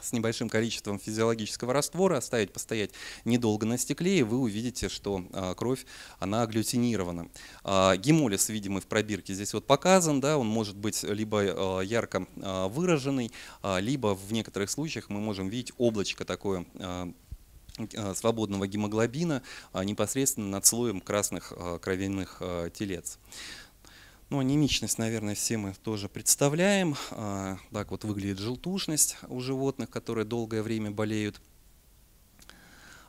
A: с небольшим количеством физиологического раствора, оставить постоять недолго на стекле, и вы увидите, что а, кровь, она агглютинирована. А, гемолиз, видимый в пробирке, здесь вот показан, да, он может быть либо а, ярко выраженный, либо в некоторых случаях мы можем видеть облачко такое свободного гемоглобина непосредственно над слоем красных кровяных телец. Ну, анемичность, наверное, все мы тоже представляем. А, так вот выглядит желтушность у животных, которые долгое время болеют.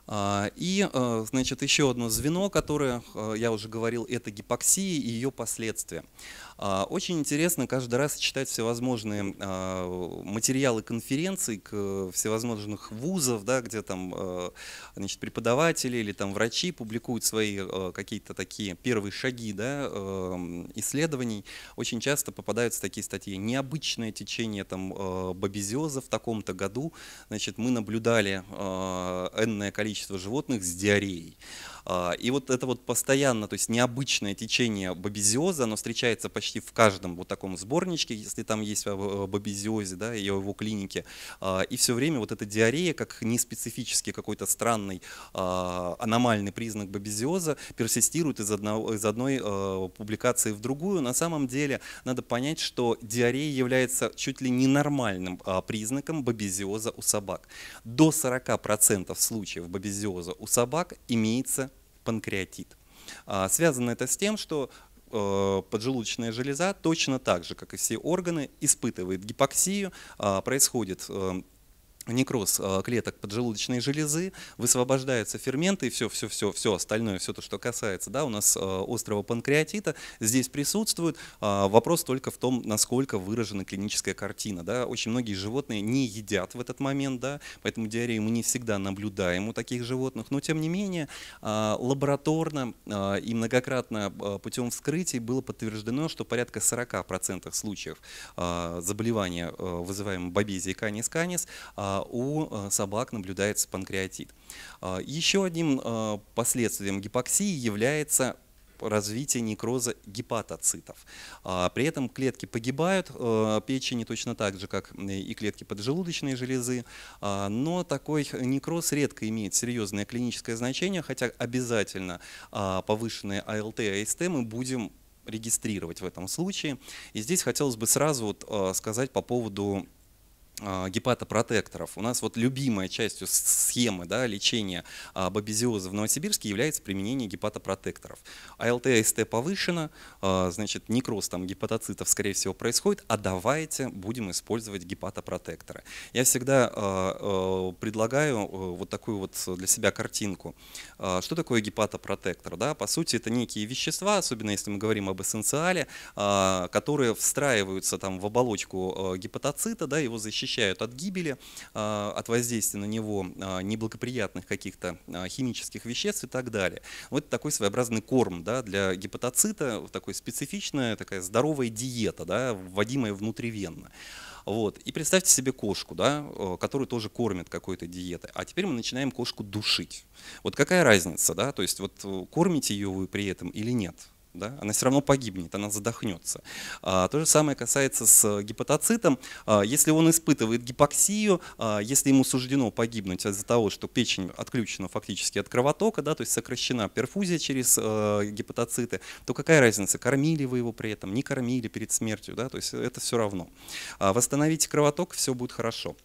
A: А, и, а, значит, еще одно звено, которое, я уже говорил, это гипоксия и ее последствия. А, очень интересно каждый раз читать всевозможные а, материалы конференций к всевозможных вузов, да, где там а, значит, преподаватели или там врачи публикуют свои какие-то такие первые шаги да, исследований. Очень часто попадаются такие статьи. Необычное течение там, бабезиоза в таком-то году. Значит, мы наблюдали энное количество животных с диареей. А, и вот это вот постоянно, то есть необычное течение бабезиоза, оно встречается почти в каждом вот таком сборничке, если там есть бабезиозе, да, и его клинике. А, и все время вот эта диарея, как неспецифический какой-то странный а, аномальный признак бабезиоза, персистирует из, одного, из одной публикации в другую. На самом деле надо понять, что диарея является чуть ли не нормальным признаком бабезиоза у собак. До 40% случаев бабезиоза у собак имеется панкреатит. А, связано это с тем, что э, поджелудочная железа точно так же, как и все органы, испытывает гипоксию, а, происходит э, некроз э, клеток поджелудочной железы, высвобождаются ферменты и все, все, остальное, все то, что касается, да, у нас э, острого панкреатита, здесь присутствует. А, вопрос только в том, насколько выражена клиническая картина, да. Очень многие животные не едят в этот момент, да, поэтому диарею мы не всегда наблюдаем у таких животных, но тем не менее а, лабораторно а, и многократно путем вскрытий было подтверждено, что порядка 40% случаев заболевания, вызываемого бобезией канис канис, у э, собак наблюдается панкреатит. А, еще одним э, последствием гипоксии является развитие некроза гепатоцитов. А, при этом клетки погибают э, печени точно так же, как и клетки поджелудочной железы, а, но такой некроз редко имеет серьезное клиническое значение, хотя обязательно повышенные АЛТ и АСТ мы будем регистрировать в этом случае. И здесь хотелось бы сразу вот сказать по поводу гепатопротекторов. У нас вот любимая частью схемы да, лечения а, бобезиоза в Новосибирске является применение гепатопротекторов. АЛТ АСТ повышено, а, значит некроз там гепатоцитов скорее всего происходит, а давайте будем использовать гепатопротекторы. Я всегда предлагаю вот такую вот для себя картинку. Что такое гепатопротектор? Да? По сути это некие вещества, особенно если мы говорим об эссенциале, которые встраиваются там в оболочку гепатоцита, да, его защищают защищают от гибели, а, от воздействия на него а, неблагоприятных каких-то а, химических веществ и так далее. Вот такой своеобразный корм да, для гепатоцита, такой специфичная, такая здоровая диета, да, вводимая внутривенно. Вот. И представьте себе кошку, да, которую тоже кормят какой-то диетой. А теперь мы начинаем кошку душить. Вот какая разница, да? То есть вот э, кормите ее вы при этом или нет? Да, она все равно погибнет, она задохнется. А, то же самое касается с гепатоцитом. А, если он испытывает гипоксию, а, если ему суждено погибнуть из-за того, что печень отключена фактически от кровотока, да, то есть сокращена перфузия через а, гепатоциты, то какая разница, кормили вы его при этом, не кормили перед смертью, да, то есть это все равно. А, восстановите кровоток, все будет хорошо.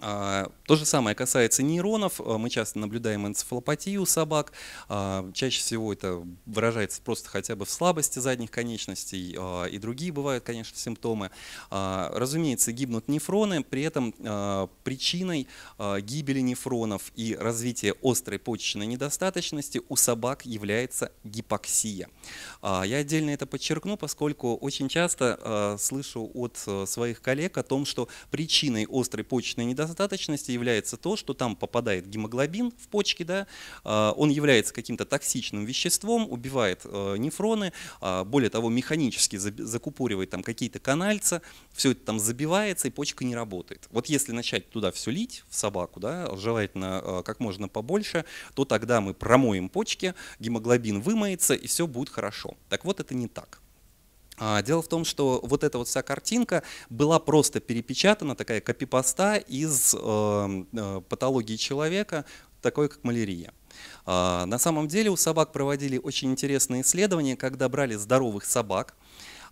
A: А, то же самое касается нейронов. А, мы часто наблюдаем энцефалопатию у собак. А, чаще всего это выражается просто хотя бы в слабости задних конечностей. И другие бывают, конечно, симптомы. Разумеется, гибнут нефроны. При этом причиной гибели нефронов и развития острой почечной недостаточности у собак является гипоксия. Я отдельно это подчеркну, поскольку очень часто слышу от своих коллег о том, что причиной острой почечной недостаточности недостаточности является то, что там попадает гемоглобин в почки, да, а, он является каким-то токсичным веществом, убивает э, нефроны, а, более того, механически закупоривает там какие-то канальца, все это там забивается и почка не работает. Вот если начать туда все лить, в собаку, да, желательно э, как можно побольше, то тогда мы промоем почки, гемоглобин вымоется и все будет хорошо. Так вот это не так. А, дело в том, что вот эта вот вся картинка была просто перепечатана, такая копипоста из э, э, патологии человека, такой как малярия. А, на самом деле у собак проводили очень интересные исследования, когда брали здоровых собак,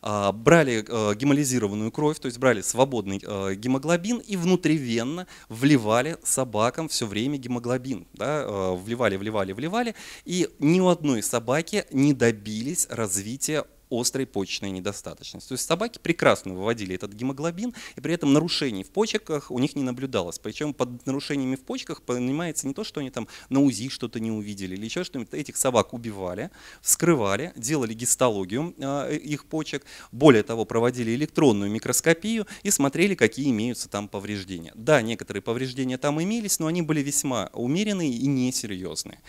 A: а, брали э, гемолизированную кровь, то есть брали свободный гемоглобин и внутривенно вливали собакам все время гемоглобин. Да, вливали, вливали, вливали, и ни у одной собаки не добились развития острой почечной недостаточности. То есть собаки прекрасно выводили этот гемоглобин, и при этом нарушений в почках у них не наблюдалось. Причем под нарушениями в почках понимается не то, что они там на УЗИ что-то не увидели или еще что-нибудь. Этих собак убивали, вскрывали, делали гистологию э, их почек, более того, проводили электронную микроскопию и смотрели, какие имеются там повреждения. Да, некоторые повреждения там имелись, но они были весьма умеренные и несерьезные.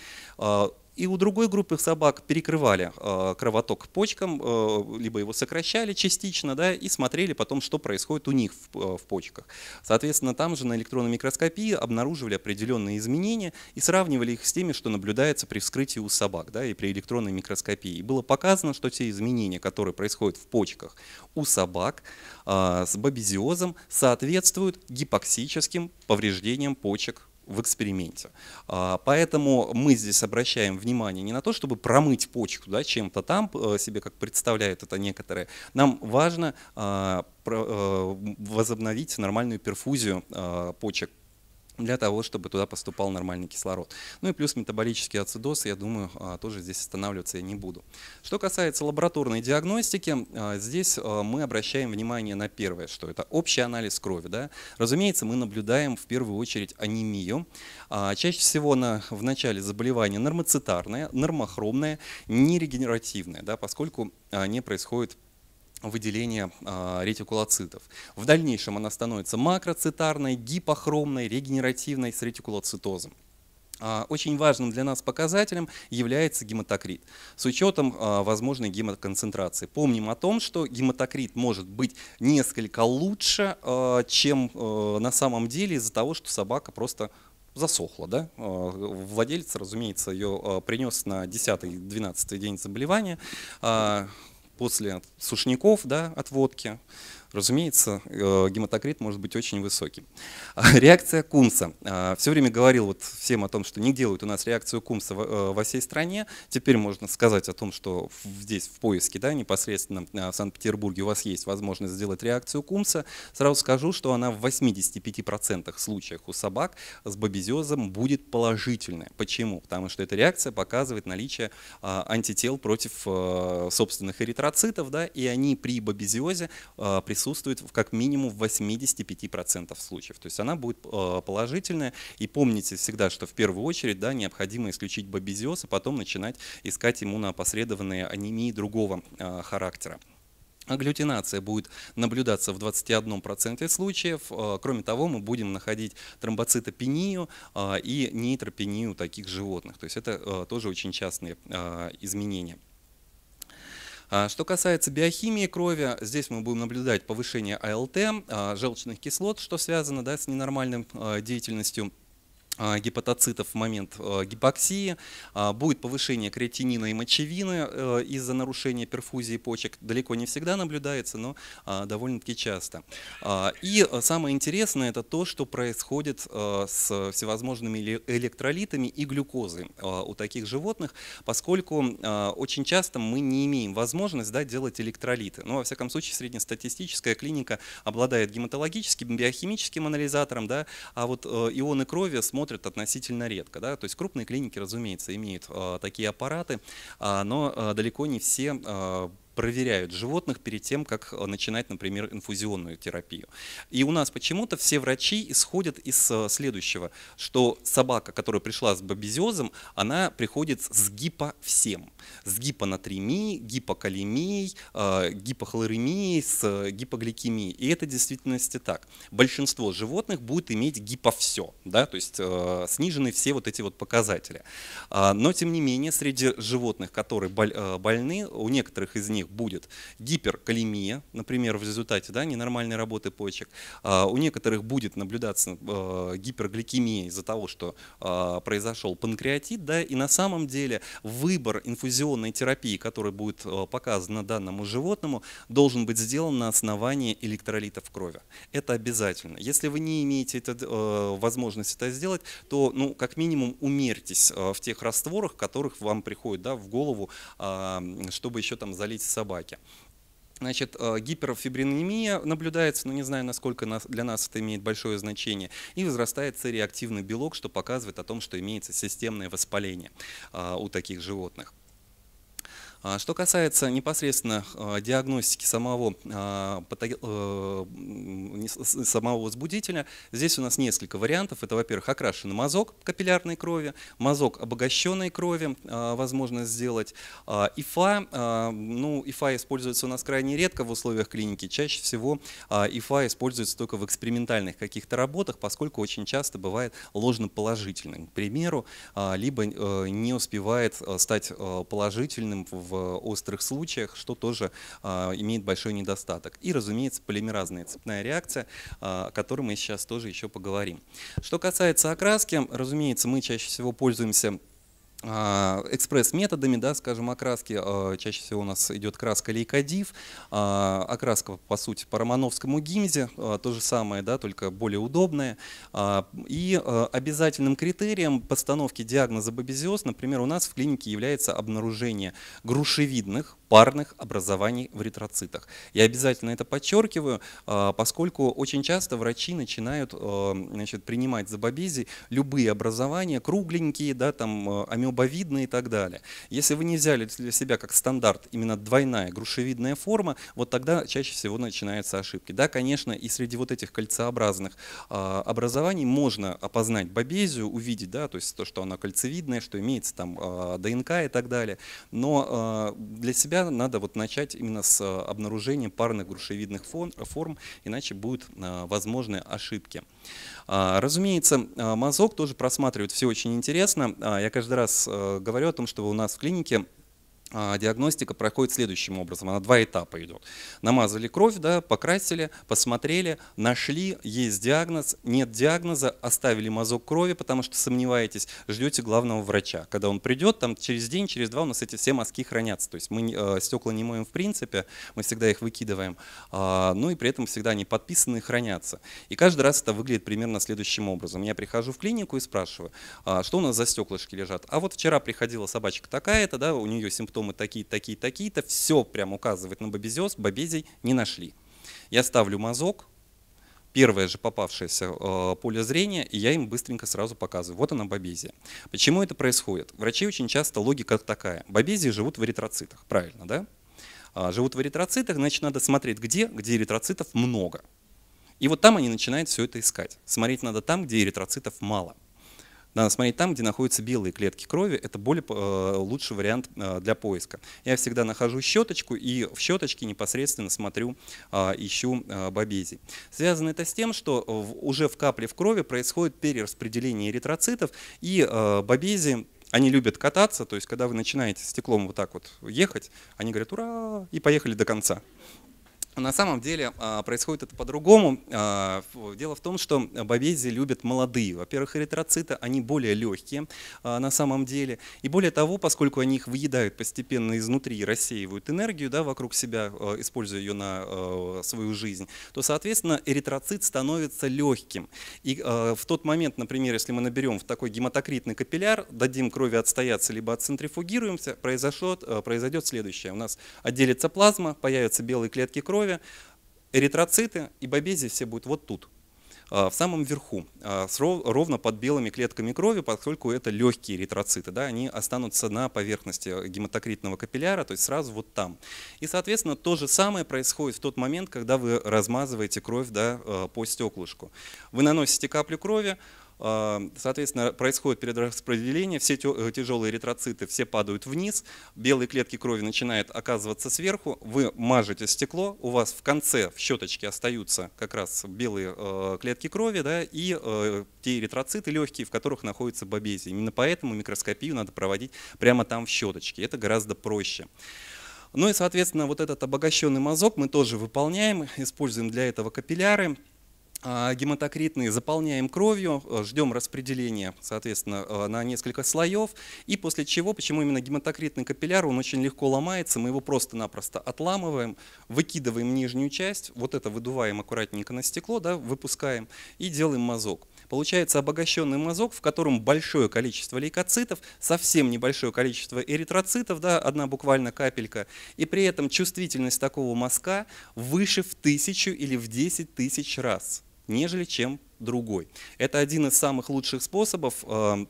A: И у другой группы собак перекрывали э, кровоток почкам, э, либо его сокращали частично, да, и смотрели потом, что происходит у них в, э, в почках. Соответственно, там же на электронной микроскопии обнаруживали определенные изменения и сравнивали их с теми, что наблюдается при вскрытии у собак да, и при электронной микроскопии. И было показано, что те изменения, которые происходят в почках у собак с бобезиозом, соответствуют гипоксическим повреждениям почек в эксперименте. А, поэтому мы здесь обращаем внимание не на то, чтобы промыть почку да, чем-то там, э, себе как представляют это некоторые. Нам важно а, э, возобновить нормальную перфузию а, почек для того, чтобы туда поступал нормальный кислород. Ну и плюс метаболический ацидоз, я думаю, а, тоже здесь останавливаться я не буду. Что касается лабораторной диагностики, а, здесь а, мы обращаем внимание на первое, что это общий анализ крови. Да? Разумеется, мы наблюдаем в первую очередь анемию. Чаще всего она в начале заболевания нормоцитарная, нормохромная, нерегенеративная, да, поскольку не происходит выделения э, ретикулоцитов. В дальнейшем она становится макроцитарной, гипохромной, регенеративной с ретикулоцитозом. Очень важным для нас показателем является гематокрит с учетом возможной гемоконцентрации. Помним о том, что гематокрит может быть несколько лучше, чем на самом деле из-за того, что собака просто засохла. Да? Владелец, разумеется, ее принес на 10-12 день заболевания после сушняков, да, от водки, разумеется, э, гематокрит может быть очень высоким. Реакция Кумса. А, Все время говорил вот всем о том, что не делают у нас реакцию Кумса э, во всей стране. Теперь можно сказать о том, что здесь в поиске, да, непосредственно а, в Санкт-Петербурге у вас есть возможность сделать реакцию Кумса. Сразу скажу, что она в 85% случаях у собак с бобезиозом будет положительная. Почему? Потому что эта реакция показывает наличие а, антител против э, собственных эритроцитов, да, и они при бобезиозе при присутствует в как минимум в 85% случаев. То есть она будет э, положительная. И помните всегда, что в первую очередь да, необходимо исключить бобезиоз, и потом начинать искать иммуноопосредованные анемии другого э, характера. Агглютинация будет наблюдаться в 21% случаев. Э, кроме того, мы будем находить тромбоцитопению и нейтропению таких животных. То есть это тоже очень частные изменения. А, что касается биохимии крови, здесь мы будем наблюдать повышение АЛТ, а, желчных кислот, что связано да, с ненормальной а, деятельностью гепатоцитов в момент а, гипоксии, а, будет повышение креатинина и мочевины э, из-за нарушения перфузии почек. Далеко не всегда наблюдается, но довольно-таки часто. И самое интересное это то, что происходит с всевозможными электролитами и глюкозой у таких животных, поскольку очень часто мы не имеем возможность да, делать электролиты. Но, во всяком случае, среднестатистическая клиника обладает гематологическим, биохимическим анализатором, да, а вот э, ионы крови смотрят смотрят относительно редко. Да? То есть крупные клиники, разумеется, имеют э, такие аппараты, э, но э, далеко не все э, проверяют животных перед тем, как э, начинать, например, инфузионную терапию. И у нас почему-то все врачи исходят из э, следующего, что собака, которая пришла с бобезиозом, она приходит с гипо всем. С гипонатремией, гипокалемией, э, гипохлоремией, с гипогликемией. И это в действительности так. Большинство животных будет иметь гипо все, да, то есть снижены все вот эти вот показатели. А, но, тем не менее, среди животных, которые больны, у некоторых из них них будет гиперкалемия, например, в результате да, ненормальной работы почек. А, у некоторых будет наблюдаться а, гипергликемия из-за того, что а, произошел панкреатит. Да, и на самом деле выбор инфузионной терапии, который будет показан данному животному, должен быть сделан на основании электролитов крови. Это обязательно. Если вы не имеете это, возможность это сделать, то ну, как минимум умерьтесь в тех растворах, которых вам приходит да, в голову, чтобы еще там залить собаки. Значит, э, гиперфибринемия наблюдается, но не знаю, насколько для нас это имеет большое значение. И возрастает цереактивный белок, что показывает о том, что имеется системное воспаление э, у таких животных. А, что касается непосредственно а, диагностики самого, а, э, самого возбудителя, здесь у нас несколько вариантов. Это, во-первых, окрашенный мазок капиллярной крови, мазок обогащенной крови, возможно сделать. ИФА, ну, ИФА используется у нас крайне редко в условиях клиники. Чаще всего ИФА используется только в экспериментальных каких-то работах, поскольку очень часто бывает ложноположительным. К примеру, либо э, не успевает э, стать положительным в острых случаях, что тоже а, имеет большой недостаток. И, разумеется, полимеразная цепная реакция, а, о которой мы сейчас тоже еще поговорим. Что касается окраски, разумеется, мы чаще всего пользуемся экспресс-методами, да, скажем, окраски. А, чаще всего у нас идет краска лейкодив, а, окраска, по сути, по романовскому гимзе, то же самое, да, только более удобное. И обязательным критерием постановки диагноза бобезиоз, например, у нас в клинике является обнаружение грушевидных парных образований в эритроцитах. Я обязательно это подчеркиваю, а, поскольку очень часто врачи начинают а, значит, принимать за бобези любые образования, кругленькие, да, там, а, амебовидные и так далее. Если вы не взяли для себя как стандарт именно двойная грушевидная форма, вот тогда чаще всего начинаются ошибки. Да, конечно, и среди вот этих кольцеобразных образований можно опознать бобезию, увидеть, да, то есть то, что она кольцевидная, что имеется там ДНК и так далее, но для себя себя надо вот начать именно с э, обнаружения парных грушевидных форм, иначе будут э, возможны ошибки. А, разумеется, э, мазок тоже просматривать все очень интересно. А, я каждый раз говорю о том, что у нас в клинике диагностика проходит следующим образом. Она два этапа идет. Намазали кровь, да, покрасили, посмотрели, нашли, есть диагноз, нет диагноза, оставили мазок крови, потому что сомневаетесь, ждете главного врача. Когда он придет, там через день, через два у нас эти все мазки хранятся. То есть мы э, стекла не моем в принципе, мы всегда их выкидываем, э, ну и при этом всегда они подписаны и хранятся. И каждый раз это выглядит примерно следующим образом. Я прихожу в клинику и спрашиваю, э, что у нас за стеклышки лежат. А вот вчера приходила собачка такая-то, да, у нее симптомы симптомы такие, такие, такие-то, все прям указывает на бобезиоз, бобезий не нашли. Я ставлю мазок, первое же попавшееся э, поле зрения, и я им быстренько сразу показываю. Вот она бобезия. Почему это происходит? Врачи очень часто логика такая. Бобезии живут в эритроцитах, правильно, да? А, живут в эритроцитах, значит, надо смотреть где, где эритроцитов много. И вот там они начинают все это искать. Смотреть надо там, где эритроцитов мало. Надо смотреть там, где находятся белые клетки крови. Это более э, лучший вариант э, для поиска. Я всегда нахожу щеточку и в щеточке непосредственно смотрю, э, ищу э, бобези. Связано это с тем, что уже в капле в крови происходит перераспределение эритроцитов, и бобези они любят кататься, то есть когда вы начинаете стеклом вот так вот ехать, они говорят «Ура!» и поехали до конца. На самом деле а, происходит это по-другому. А, дело в том, что бобези любят молодые. Во-первых, эритроциты, они более легкие а, на самом деле. И более того, поскольку они их выедают постепенно изнутри, рассеивают энергию да, вокруг себя, используя ее на свою жизнь, то, соответственно, эритроцит становится легким. И в тот момент, например, если мы наберем в такой гематокритный капилляр, дадим крови отстояться, либо отцентрифугируемся, произойдет, произойдет следующее. У нас отделится плазма, появятся белые клетки крови, крови, эритроциты и бобези все будут вот тут, а, в самом верху, а, ровно под белыми клетками крови, поскольку это легкие эритроциты, да, они останутся на поверхности гематокритного капилляра, то есть сразу вот там. И, соответственно, то же самое происходит в тот момент, когда вы размазываете кровь да, а, по стеклышку. Вы наносите каплю крови, соответственно, происходит перераспределение, все э, тяжелые эритроциты все падают вниз, белые клетки крови начинают оказываться сверху, вы мажете стекло, у вас в конце в щеточке остаются как раз белые э, клетки крови да, и э, те эритроциты легкие, в которых находится бобезия. Именно поэтому микроскопию надо проводить прямо там в щеточке, это гораздо проще. Ну и, соответственно, вот этот обогащенный мазок мы тоже выполняем, используем для этого капилляры. А, гематокритные заполняем кровью, э, ждем распределения, соответственно, э, на несколько слоев. И после чего, почему именно гематокритный капилляр, он очень легко ломается, мы его просто-напросто отламываем, выкидываем нижнюю часть, вот это выдуваем аккуратненько на стекло, да, выпускаем и делаем мазок. Получается обогащенный мазок, в котором большое количество лейкоцитов, совсем небольшое количество эритроцитов, да, одна буквально капелька, и при этом чувствительность такого мазка выше в тысячу или в десять тысяч раз нежели чем другой. Это один из самых лучших способов э, а,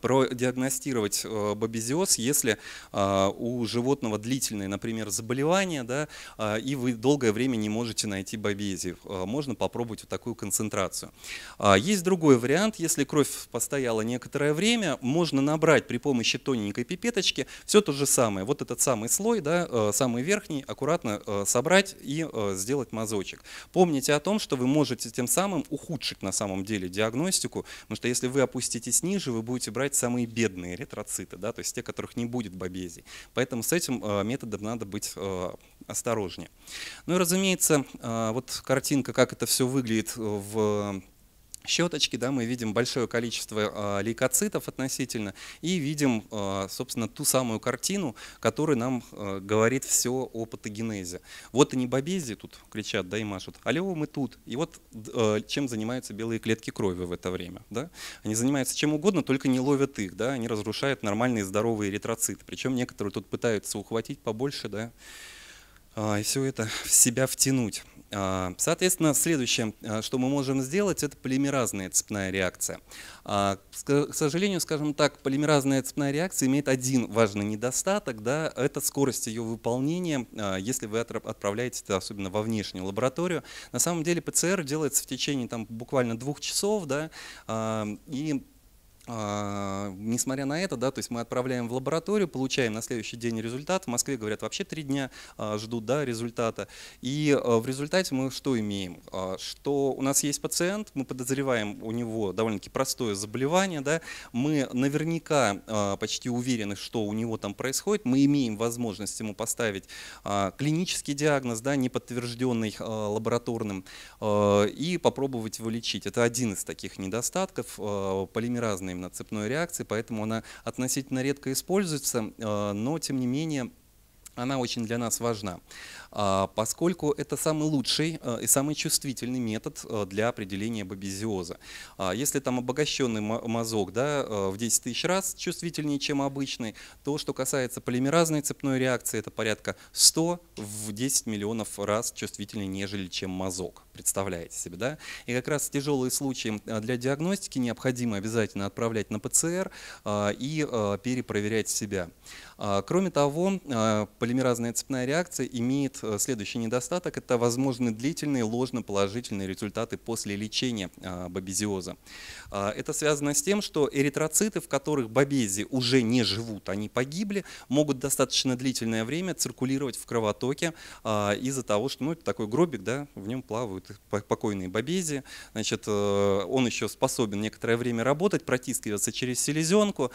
A: продиагностировать э, бобезиоз, если а, у животного длительное, например, заболевание, да, а, и вы долгое время не можете найти бобези. Можно попробовать вот такую концентрацию. Есть другой вариант, если кровь постояла некоторое время, можно набрать при помощи тоненькой пипеточки все то же самое. Вот этот самый слой, да, э, самый верхний, аккуратно э, собрать и сделать мазочек. Помните о том, что вы можете тем самым ухудшить на самом деле диагностику, потому что если вы опуститесь ниже, вы будете брать самые бедные эритроциты, да, то есть те, которых не будет бобезий. Поэтому с этим э, методом надо быть э, осторожнее. Ну и разумеется, э, вот картинка, как это все выглядит в щеточки, да, мы видим большое количество э, лейкоцитов относительно и видим, э, собственно, ту самую картину, которая нам э, говорит все о патогенезе. Вот они бобези тут кричат, да, и машут, алло, мы тут. И вот э, чем занимаются белые клетки крови в это время, да? Они занимаются чем угодно, только не ловят их, да, они разрушают нормальные здоровые эритроциты. Причем некоторые тут пытаются ухватить побольше, да, и все это в себя втянуть. А, соответственно, следующее, а, что мы можем сделать, это полимеразная цепная реакция. А, к сожалению, скажем так, полимеразная цепная реакция имеет один важный недостаток, да, это скорость ее выполнения, если вы отправляете это особенно во внешнюю лабораторию. На самом деле ПЦР делается в течение там, буквально двух часов, да, и несмотря на это, да, то есть мы отправляем в лабораторию, получаем на следующий день результат. В Москве, говорят, вообще три дня а, ждут да, результата. И а, в результате мы что имеем? Что у нас есть пациент, мы подозреваем у него довольно-таки простое заболевание, да, мы наверняка почти уверены, что у него там происходит, мы имеем возможность ему поставить клинический диагноз, да, не подтвержденный лабораторным, и попробовать его лечить. Это один из таких недостатков полимеразной именно цепной реакции, поэтому она относительно редко используется, э, но тем не менее она очень для нас важна. А, поскольку это самый лучший э, и самый чувствительный метод э, для определения бабезиоза. А, если там обогащенный мазок да, э, в 10 тысяч раз чувствительнее, чем обычный, то, что касается полимеразной цепной реакции, это порядка 100 в 10 миллионов раз чувствительнее, нежели чем мазок. Представляете себе, да? И как раз тяжелые случаи для диагностики необходимо обязательно отправлять на ПЦР и перепроверять себя. Кроме того, полимеразная цепная реакция имеет следующий недостаток – это возможны длительные ложноположительные результаты после лечения а, бобезиоза. А, это связано с тем, что эритроциты, в которых бобези уже не живут, они погибли, могут достаточно длительное время циркулировать в кровотоке а, из-за того, что ну, это такой гробик, да, в нем плавают покойные бобези, значит, э, он еще способен некоторое время работать, протискиваться через селезенку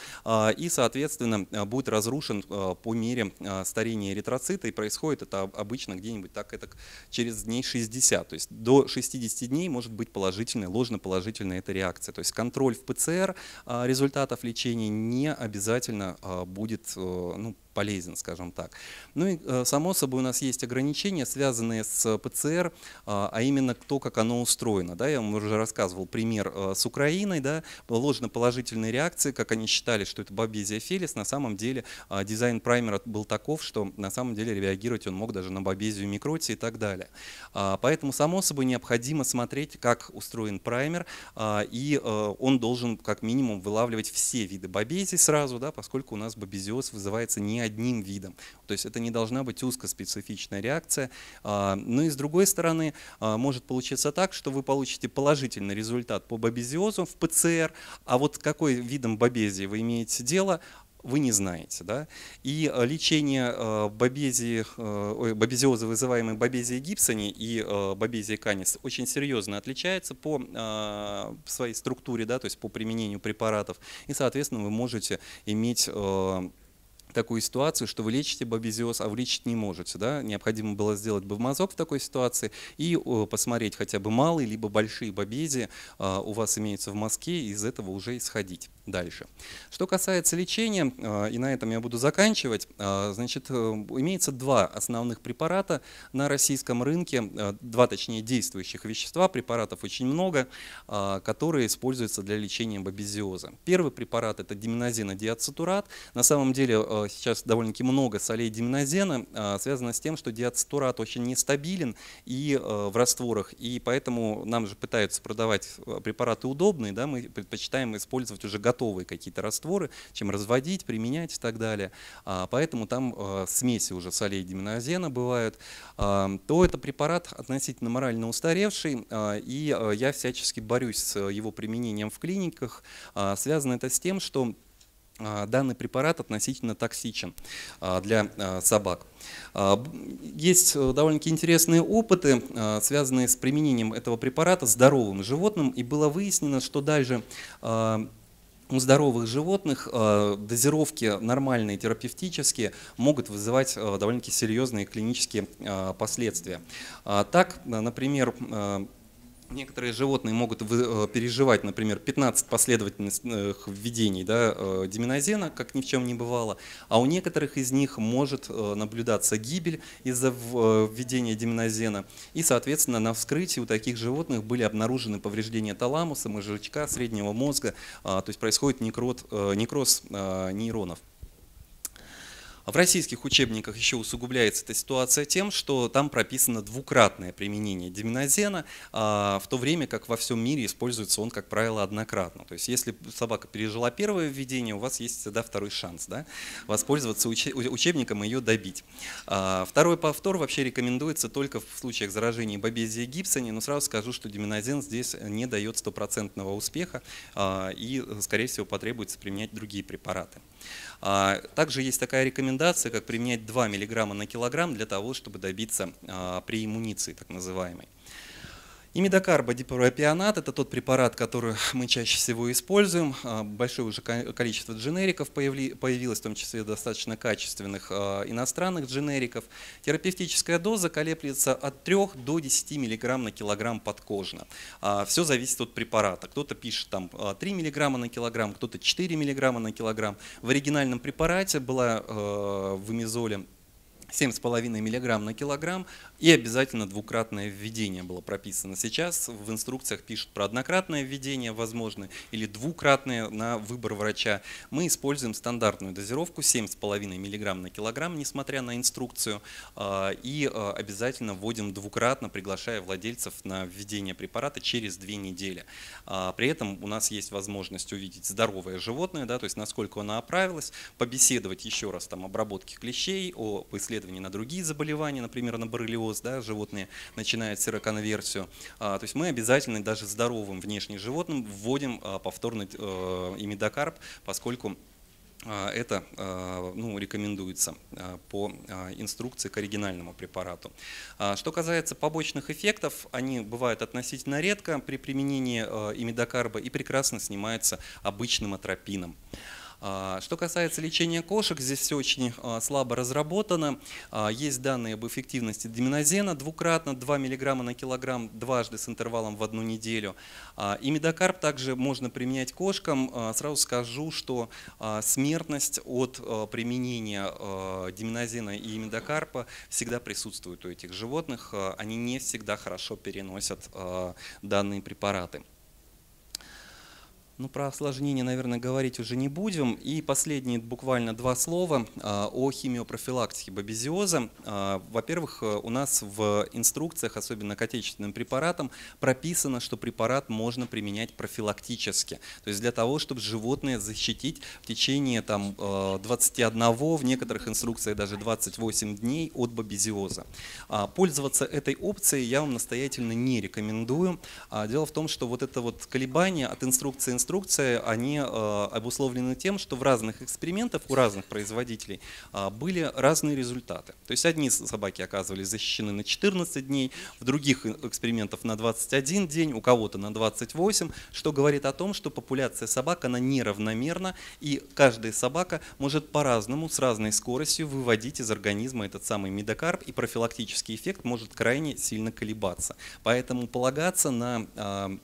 A: и, соответственно, будет разрушен по мере старения эритроцита, и происходит это обычно обычно где-нибудь так это через дней 60. То есть до 60 дней может быть положительная, ложноположительная эта реакция. То есть контроль в ПЦР а, результатов лечения не обязательно а, будет э, ну, полезен, скажем так. Ну и э, само собой у нас есть ограничения, связанные с ПЦР, а, а именно то, как оно устроено. Да, я вам уже рассказывал пример э, с Украиной, да, ложно-положительные реакции, как они считали, что это бобезия фелис, на самом деле а, дизайн праймера был таков, что на самом деле реагировать он мог даже на бобезию микроти и так далее. А, поэтому, само собой, необходимо смотреть, как устроен праймер, и э, он должен как минимум вылавливать все виды бобезий сразу, да, поскольку у нас бобезиоз вызывается не одним видом. То есть это не должна быть узкоспецифичная реакция. А, но и с другой стороны, а, может получиться так, что вы получите положительный результат по бобезиозу в ПЦР, а вот какой видом бобезии вы имеете дело, вы не знаете. Да? И а, лечение бобезии, бобезиоза, вызываемой бобезией Гибсони и бобезией Канис, очень серьезно отличается по своей структуре, да, то есть по применению препаратов. И, соответственно, вы можете иметь такую ситуацию, что вы лечите бобезиоз, а вылечить не можете. Да? Необходимо было сделать бы мазок в такой ситуации и посмотреть хотя бы малые либо большие бобези а, у вас имеются в мозге, и из этого уже исходить дальше. Что касается лечения, а, и на этом я буду заканчивать, а, значит, э, имеется два основных препарата на российском рынке, два, точнее, действующих вещества, препаратов очень много, которые используются для лечения бобезиоза. Первый препарат – это диминозинодиацетурат. На самом деле сейчас довольно-таки много солей диминозена, а, связано с тем, что диацетурат очень нестабилен и а, в растворах, и поэтому нам же пытаются продавать а, препараты удобные, да, мы предпочитаем использовать уже готовые какие-то растворы, чем разводить, применять и так далее. Поэтому там смеси уже солей диминозена бывают. То это препарат относительно морально устаревший, и я всячески борюсь с его применением в клиниках. Связано это с тем, что а, данный препарат относительно токсичен а, для а, собак. Есть э, довольно-таки интересные опыты, связанные с применением этого препарата здоровым животным, и было выяснено, что даже у здоровых животных дозировки нормальные, терапевтические, могут вызывать довольно-таки серьезные клинические последствия. Так, например, Некоторые животные могут э, переживать, например, 15 последовательных введений да, э, диминозена, как ни в чем не бывало, а у некоторых из них может э, наблюдаться гибель из-за введения диминозена. И, соответственно, на вскрытии у таких животных были обнаружены повреждения таламуса, мозжечка, среднего мозга, то есть происходит некроз, некроз нейронов. В российских учебниках еще усугубляется эта ситуация тем, что там прописано двукратное применение диминозена, а, в то время как во всем мире используется он, как правило, однократно. То есть если собака пережила первое введение, у вас есть всегда второй шанс да, воспользоваться учебником и ее добить. А, второй повтор вообще рекомендуется только в случаях заражения бобезия гипсони, но сразу скажу, что диминозен здесь не дает стопроцентного успеха а, и, скорее всего, потребуется применять другие препараты. А, также есть такая рекомендация, как применять 2 мг на килограмм для того, чтобы добиться а, преиммуниции, так называемой. Имидокарбодипропионат – это тот препарат, который мы чаще всего используем. А, большое уже количество дженериков появилось, в том числе достаточно качественных а, иностранных дженериков. Терапевтическая доза колеблется от 3 до 10 мг на килограмм подкожно. А, Все зависит от препарата. Кто-то пишет там 3 мг на килограмм, кто-то 4 мг на килограмм. В оригинальном препарате была в имизоле 7,5 мг на килограмм и обязательно двукратное введение было прописано. Сейчас в инструкциях пишут про однократное введение, возможно, или двукратное на выбор врача. Мы используем стандартную дозировку 7,5 мг на килограмм, несмотря на инструкцию, а, и а, обязательно вводим двукратно, приглашая владельцев на введение препарата через две недели. А, при этом у нас есть возможность увидеть здоровое животное, да, то есть насколько оно оправилось, побеседовать еще раз там обработке клещей, о исследовании на другие заболевания, например, на боррелиоз, да, животные начинают сероконверсию. А, то есть мы обязательно даже здоровым внешним животным вводим а, повторный э, имидокарп, поскольку а, это ну, рекомендуется по инструкции к оригинальному препарату. Что касается побочных эффектов, они бывают относительно редко при применении имидокарба и прекрасно снимаются обычным атропином. А, что касается лечения кошек, здесь все очень а, слабо разработано. А, есть данные об эффективности диминозена двукратно, 2 мг на килограмм, дважды с интервалом в одну неделю. И медокарп также можно применять кошкам. Сразу скажу, что смертность от применения диминозена и медокарпа всегда присутствует у этих животных. Они не всегда хорошо переносят данные препараты. Ну, про осложнения, наверное, говорить уже не будем. И последние буквально два слова а, о химиопрофилактике бабезиоза. А, во-первых, у нас в инструкциях, особенно к отечественным препаратам, прописано, что препарат можно применять профилактически. То есть для того, чтобы животное защитить в течение там, 21, а, в некоторых инструкциях даже 28 дней от бабезиоза. Пользоваться этой опцией я вам настоятельно не рекомендую. Дело в том, что вот это вот колебание от инструкции инструкции, они э, обусловлены тем, что в разных экспериментах у разных производителей э, были разные результаты. То есть одни собаки оказывались защищены на 14 дней, в других экспериментах на 21 день, у кого-то на 28, что говорит о том, что популяция собак, она неравномерна, и каждая собака может по-разному, с разной скоростью выводить из организма этот самый медокарп, и профилактический эффект может крайне сильно колебаться. Поэтому полагаться на э,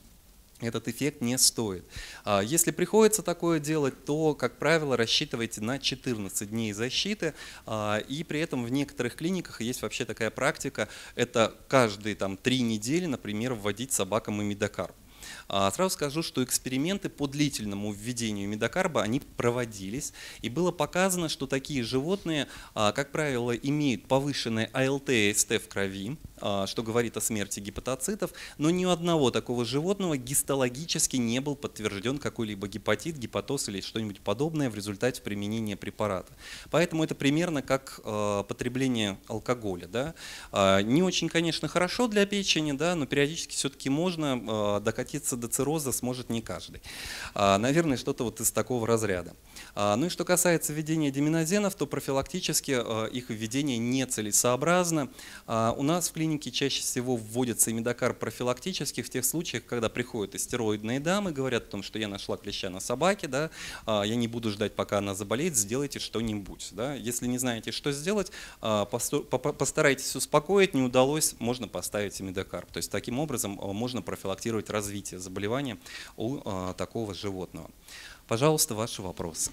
A: этот эффект не стоит. А, если приходится такое делать, то, как правило, рассчитывайте на 14 дней защиты, а, и при этом в некоторых клиниках есть вообще такая практика, это каждые там, три недели, например, вводить собакам. А, сразу скажу, что эксперименты по длительному введению медокарба, они проводились, и было показано, что такие животные, как правило, имеют повышенное АЛТ и СТ в крови, а, что говорит о смерти гепатоцитов, но ни у одного такого животного гистологически не был подтвержден какой-либо гепатит, гепатоз или что-нибудь подобное в результате применения препарата. Поэтому это примерно как а, потребление алкоголя. Да? А, не очень, конечно, хорошо для печени, да, но периодически все-таки можно докатиться докатиться до цирроза сможет не каждый. А, наверное, что-то вот из такого разряда. А, ну и что касается введения диминозенов, то профилактически а, их введение нецелесообразно. А, у нас в клинике чаще всего вводится имидокарп профилактически в тех случаях, когда приходят истероидные дамы, говорят о том, что я нашла клеща на собаке, да, я не буду ждать, пока она заболеет, сделайте что-нибудь. Да. Если не знаете, что сделать, постарайтесь успокоить, не удалось, можно поставить имидокарп. То есть таким образом можно профилактировать развитие заболевания у такого животного. Пожалуйста, ваши вопросы.